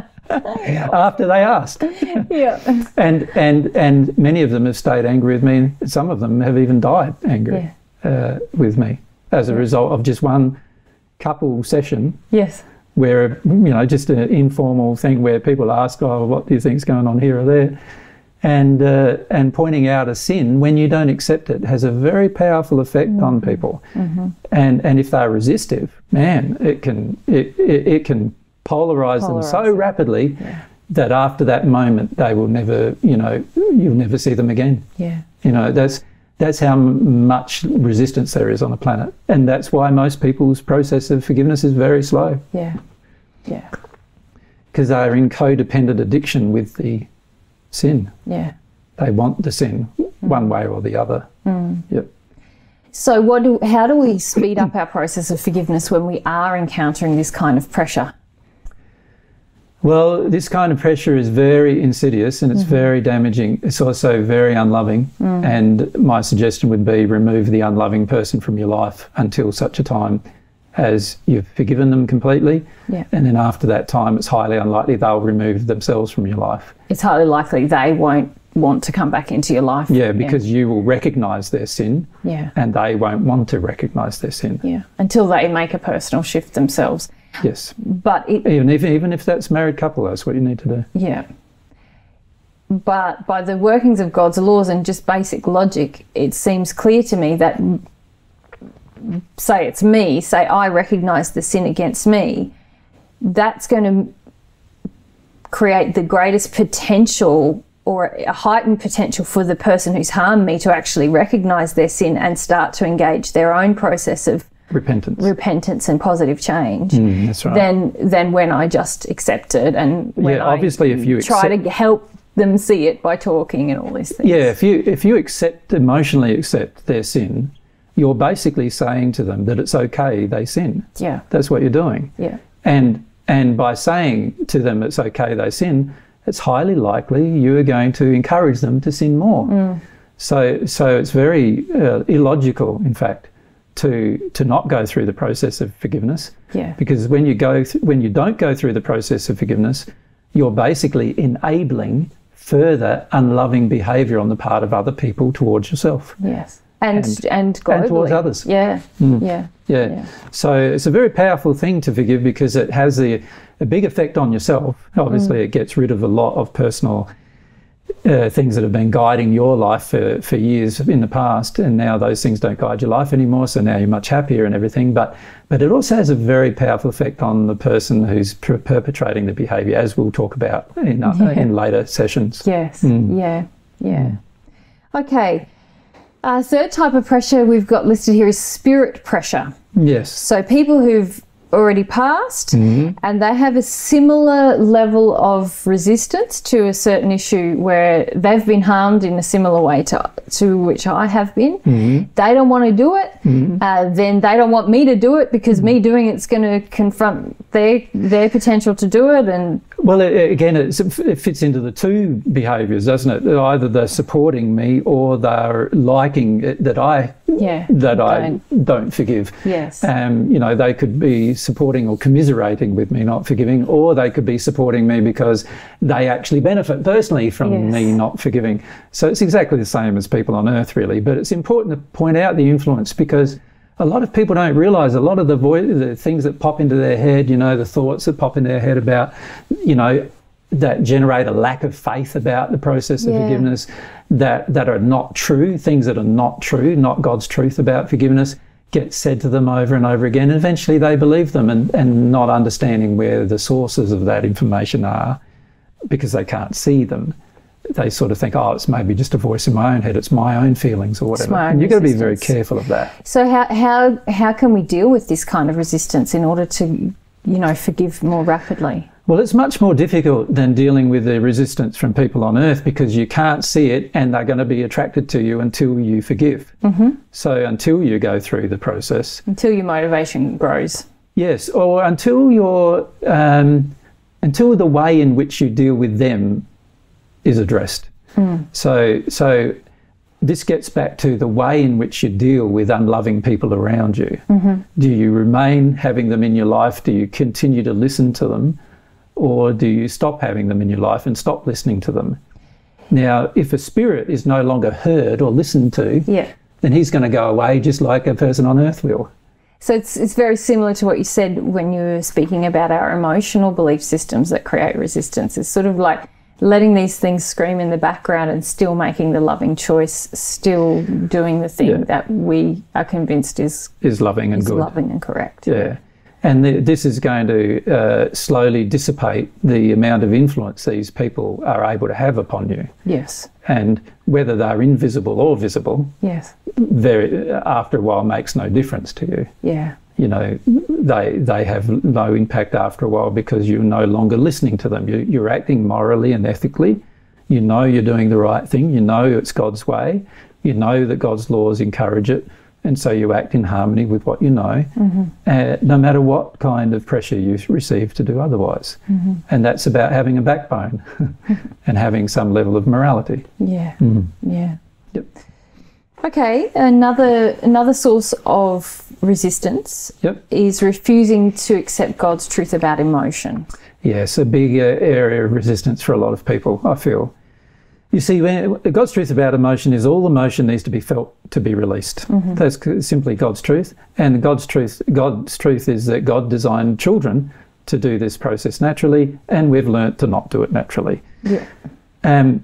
C: after they asked. *laughs*
B: Yeah.
C: And and and many of them have stayed angry with me. and Some of them have even died angry uh, with me as a result of just one couple session
B: yes.
C: where you know just an informal thing where people ask, "Oh, what do you think's going on here or there?" And uh, and pointing out a sin when you don't accept it has a very powerful effect on people. And and if they're resistive, man, it can it it, it can polarize, them so
B: them.
C: rapidly that after that moment they will never you know you'll never see them again.
B: yeah
C: You know, that's that's how much resistance there is on the planet, and that's why most people's process of forgiveness is very slow
B: yeah yeah
C: because they are in codependent addiction with the sin.
B: yeah
C: They want the sin mm. one way or the other. Mm. Yep.
B: So, what do, how do we speed up our process of forgiveness when we are encountering this kind of pressure?
C: Well, this kind of pressure is very insidious and it's mm-hmm. very damaging. It's also very unloving. Mm. And my suggestion would be remove the unloving person from your life until such a time as you've forgiven them completely.
B: Yeah.
C: And then after that time, it's highly unlikely they'll remove themselves from your life.
B: It's highly likely they won't want to come back into your life.
C: Yeah, because you will recognize their sin
B: yeah,
C: and they won't want to recognize their sin.
B: yeah, until they make a personal shift themselves.
C: Yes.
B: But it,
C: Even if, even if that's married couple, that's what you need to do.
B: yeah. But by the workings of God's laws and just basic logic, it seems clear to me that, say it's me, say I recognize the sin against me, that's going to create the greatest potential or a heightened potential for the person who's harmed me to actually recognize their sin and start to engage their own process of
C: Repentance.
B: repentance and positive change
C: Mm, that's right.
B: than than when I just accept it and
C: Yeah,
B: I
C: obviously if you
B: try to help them see it by talking and all these things.
C: Yeah, if you if you accept emotionally accept their sin, you're basically saying to them that it's okay they sin.
B: Yeah.
C: That's what you're doing.
B: Yeah.
C: And and by saying to them it's okay they sin, it's highly likely you are going to encourage them to sin more.
B: Mm.
C: So so it's very uh, illogical, in fact, to to not go through the process of forgiveness.
B: Yeah.
C: Because when you go th- when you don't go through the process of forgiveness, you're basically enabling further unloving behaviour on the part of other people towards yourself.
B: Yes. And
C: And-
B: and, globally.
C: and towards others.
B: Yeah. Yeah.
C: Yeah.
B: Yeah.
C: So it's a very powerful thing to forgive because it has a, a big effect on yourself. Obviously,
B: Mm.
C: it gets rid of a lot of personal uh, things that have been guiding your life for, for years in the past, and now those things don't guide your life anymore. So now you're much happier and everything. But but it also has a very powerful effect on the person who's per- perpetrating the behaviour, as we'll talk about in uh,
B: Yeah.
C: in later sessions.
B: Yes. Yeah. Yeah. Okay. Uh, third type of pressure we've got listed here is spirit pressure.
C: Yes.
B: So people who've already passed mm-hmm. and they have a similar level of resistance to a certain issue where they've been harmed in a similar way to, to which I have been. Mm-hmm. They don't want to do it. Mm-hmm. Uh, then they don't want me to do it because me doing it's going to confront their their potential to do it and
C: Well, it, again, it fits into the two behaviours, doesn't it? Either they're supporting me or they're liking it that I
B: yeah
C: that I
B: don't.
C: don't forgive.
B: Yes.
C: Um, you know, they could be supporting or commiserating with me not forgiving, or they could be supporting me because they actually benefit personally from
B: Yes.
C: me not forgiving. So it's exactly the same as people on earth, really. But it's important to point out the influence because a lot of people don't realize a lot of the vo- the things that pop into their head, you know, the thoughts that pop in their head about, you know, that generate a lack of faith about the process of
B: Yeah.
C: forgiveness that that are not true, things that are not true, not God's truth about forgiveness, get said to them over and over again. And eventually they believe them and, and not understanding where the sources of that information are because they can't see them. They sort of think, oh, it's maybe just a voice in my own head, it's my own feelings or whatever. And you've got to be very careful of that.
B: So how how how can we deal with this kind of resistance in order to you know forgive more rapidly?
C: Well, it's much more difficult than dealing with the resistance from people on earth because you can't see it and they're going to be attracted to you until you forgive. Mm-hmm. So, until you go through the process,
B: Until your motivation grows.
C: yes, or until your um, until the way in which you deal with them is addressed. Hmm. So, so this gets back to the way in which you deal with unloving people around you. Mm-hmm. Do you remain having them in your life? Do you continue to listen to them? Or do you stop having them in your life and stop listening to them? Now, if a spirit is no longer heard or listened to,
B: Yeah.
C: then he's going to go away just like a person on earth will.
B: So it's it's very similar to what you said when you were speaking about our emotional belief systems that create resistance. It's sort of like letting these things scream in the background and still making the loving choice, still doing the thing
C: Yeah.
B: that we are convinced is,
C: Is loving and
B: is
C: good.
B: loving and correct.
C: Yeah. And th- this is going to uh, slowly dissipate the amount of influence these people are able to have upon you.
B: Yes.
C: And whether they're invisible or visible,
B: Yes.
C: very, after a while makes no difference to you.
B: Yeah.
C: You know, they, they have no impact after a while because you're no longer listening to them. You, you're acting morally and ethically. You know you're doing the right thing. You know it's God's way. You know that God's laws encourage it. And so you act in harmony with what you know, mm-hmm. uh, no matter what kind of pressure you receive to do otherwise. Mm-hmm. And that's about having a backbone *laughs* and having some level of morality.
B: Yeah. Mm-hmm. Yeah.
C: Yep.
B: Okay, another another source of resistance
C: Yep.
B: is refusing to accept God's truth about emotion.
C: Yes, a big uh, area of resistance for a lot of people, I feel. You see, when, God's truth about emotion is all emotion needs to be felt to be released. That's c- simply God's truth. And God's truth, God's truth is that God designed children to do this process naturally, and we've learnt to not do it naturally.
B: Yeah.
C: Um,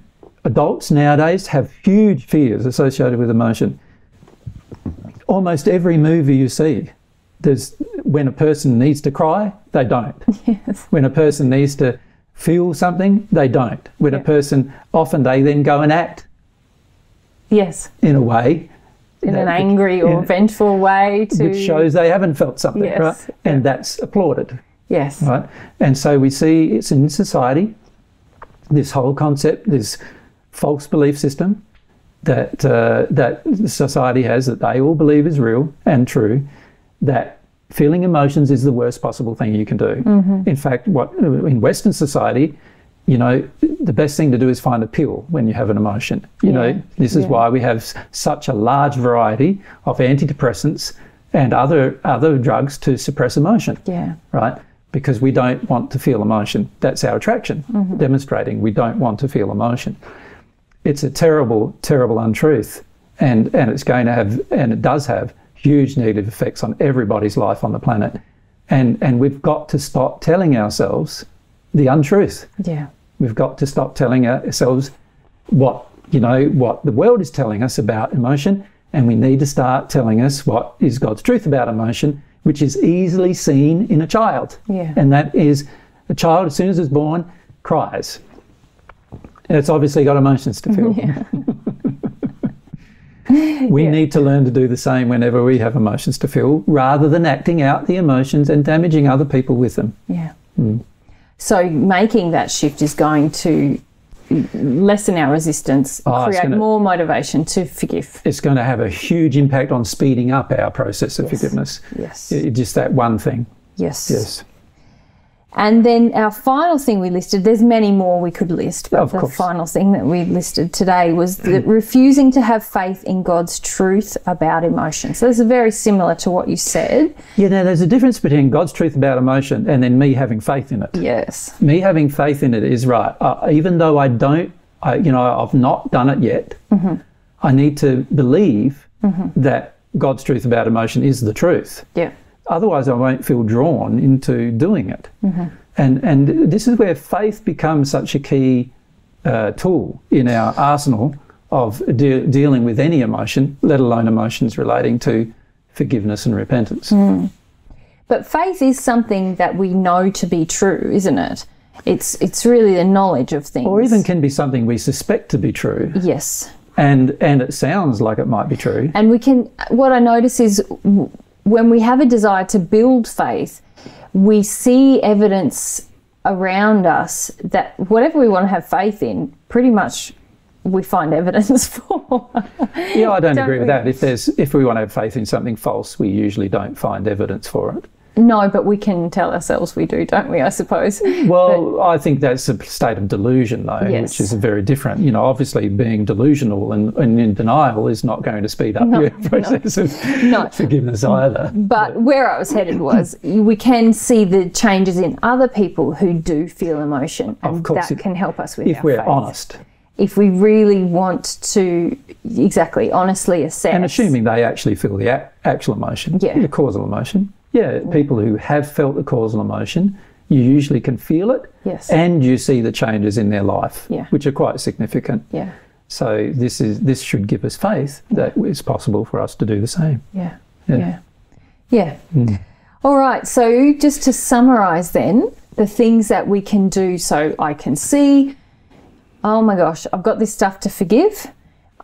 C: adults nowadays have huge fears associated with emotion. Almost every movie you see, there's when a person needs to cry, they don't. *laughs*
B: Yes.
C: When a person needs to feel something, they don't. When a person, often they then go and act
B: Yes.
C: in a way
B: In an angry or
C: in-
B: vengeful way to
C: which shows they haven't felt something,
B: Yes,
C: right? And that's applauded,
B: Yes.
C: right? And so we see it's in society, this whole concept, this false belief system that uh, that society has that they all believe is real and true, that feeling emotions is the worst possible thing you can do. Mm-hmm. In fact, what uh, in Western society, you know, the best thing to do is find a pill when you have an emotion. You
B: Yeah,
C: know, this is
B: yeah.
C: why we have such a large variety of antidepressants and other other drugs to suppress emotion
B: Yeah.
C: right? Because we don't want to feel emotion. That's our attraction, mm-hmm. demonstrating we don't want to feel emotion. It's a terrible, terrible untruth, and and it's going to have, and it does have, huge negative effects on everybody's life on the planet, and and we've got to stop telling ourselves the untruth.
B: Yeah.
C: We've got to stop telling ourselves what you know what the world is telling us about emotion, and we need to start telling us what is God's truth about emotion, which is easily seen in a child.
B: Yeah.
C: And that is a child as soon as it's born cries. It's obviously got emotions to feel. *laughs* we
B: Yeah.
C: need to learn to do the same whenever we have emotions to feel, rather than acting out the emotions and damaging other people with them.
B: Yeah. Hmm. So making that shift is going to lessen our resistance,
C: Oh,
B: create
C: gonna-
B: more motivation to forgive.
C: It's going to have a huge impact on speeding up our process of
B: Yes.
C: forgiveness.
B: Yes.
C: It- just that one thing.
B: Yes.
C: Yes.
B: And then our final thing we listed, there's many more we could list, but the
C: course.
B: final thing that we listed today was the mm. refusing to have faith in God's truth about emotion. So this is very similar to what you said.
C: Yeah, now there's a difference between God's truth about emotion and then me having faith in it.
B: Yes.
C: Me having faith in it is right. Uh, even though I don't, I, you know, I've not done it yet, mm-hmm. I need to believe mm-hmm. that God's truth about emotion is the truth.
B: Yeah.
C: Otherwise, I won't feel drawn into doing it. And and this is where faith becomes such a key uh, tool in our arsenal of de- dealing with any emotion, let alone emotions relating to forgiveness and repentance.
B: But faith is something that we know to be true, isn't it? It's it's really the knowledge of things.
C: Or even can be something we suspect to be true,
B: yes.
C: and and it sounds like it might be true.
B: And we can, what I notice is when we have a desire to build faith, we see evidence around us that whatever we want to have faith in, pretty much we find *laughs* evidence for.
C: Yeah, I don't,
B: Don't
C: agree with that. If there's if we want to have faith in something false, we usually don't find evidence for it.
B: No, but we can tell ourselves we do, don't we? I suppose. *laughs*
C: Well, I think that's a state of delusion, though,
B: Yes.
C: which is very different. You know, obviously, being delusional and, and in denial is not going to speed up your process of
B: No. *laughs*
C: forgiveness either.
B: But where I was headed was *clears throat* we can see the changes in other people who do feel emotion, and
C: course,
B: that can help us with
C: If we're
B: faith.
C: honest
B: If we really want to, exactly, honestly assess.
C: and assuming they actually feel the actual emotion,
B: Yeah.
C: the causal emotion. Yeah, people who have felt the causal emotion, you usually can feel it,
B: Yes.
C: and you see the changes in their life,
B: Yeah.
C: which are quite significant.
B: Yeah.
C: So this is this should give us faith that it's possible for us to do the same.
B: Yeah.
C: Yeah.
B: Yeah. Yeah. All right. So just to summarize then, the things that we can do so I can see, oh my gosh, I've got this stuff to forgive.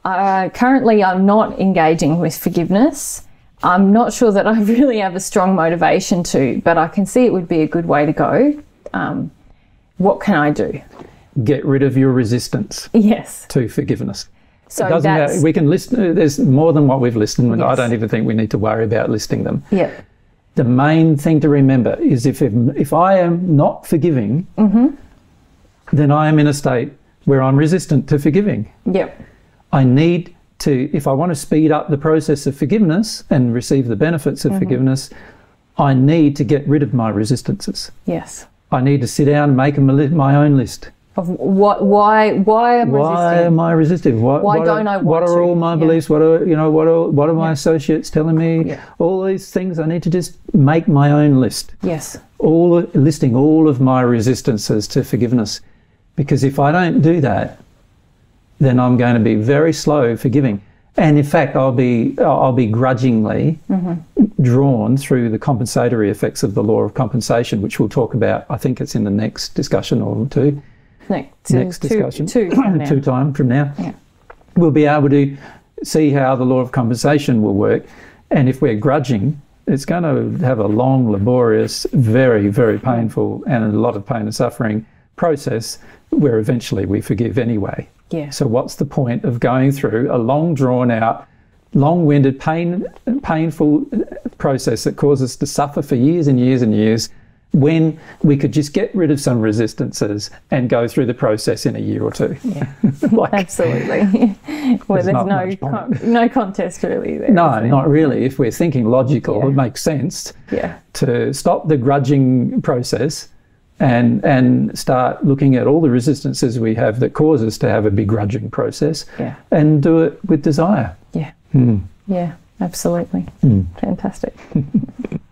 B: Uh, currently, I'm not engaging with forgiveness. I'm not sure that I *laughs* really have a strong motivation to, but I can see it would be a good way to go. Um, what can I do?
C: Get rid of your resistance
B: Yes.
C: to forgiveness.
B: So
C: It doesn't matter. We can list. uh, There's more than what we've listed, and I don't even think we need to worry about listing them.
B: yeah,
C: The main thing to remember is if if I am not forgiving,
B: Mm-hmm.
C: then I am in a state where I'm resistant to forgiving.
B: yep,
C: I need to, if I want to speed up the process of forgiveness and receive the benefits of
B: Mm-hmm.
C: forgiveness, I need to get rid of my resistances.
B: yes.
C: I need to sit down and make a, my own list.
B: Of what? Why? Why am
C: Why
B: resisting?
C: am I resisting? What,
B: Why
C: what
B: don't
C: are,
B: I
C: What are
B: to?
C: all my
B: Yeah.
C: beliefs? What are you know? What are what are my
B: Yeah.
C: associates telling me?
B: Yeah.
C: All these things. I need to just make my own list.
B: Yes.
C: All listing all of my resistances to forgiveness, because if I don't do that, then I'm going to be very slow forgiving. And in fact, I'll be I'll be grudgingly mm-hmm. drawn through the compensatory effects of the law of compensation, which we'll talk about. I think it's in the next discussion or two
B: Next,
C: next
B: two,
C: discussion,
B: Two, now. *clears throat*
C: two time from now,
B: Yeah.
C: we'll be able to see how the law of compensation will work. And if we're grudging, it's going to have a long, laborious, very, very painful, and a lot of pain and suffering process where eventually we forgive anyway.
B: Yeah.
C: So, what's the point of going through a long, drawn out, long winded, pain, painful process that causes us to suffer for years and years and years when we could just get rid of some resistances and go through the process in a year or two?
B: Yeah. *laughs*
C: like,
B: Absolutely. *laughs* Where
C: There's
B: there's no con- no contest really there.
C: no, not really. If we're thinking logical,
B: Yeah.
C: it makes sense
B: Yeah.
C: to stop the grudging process and and start looking at all the resistances we have that cause us to have a begrudging process
B: Yeah.
C: and do it with desire.
B: Yeah.
C: Hmm.
B: Yeah. Absolutely. Fantastic. *laughs*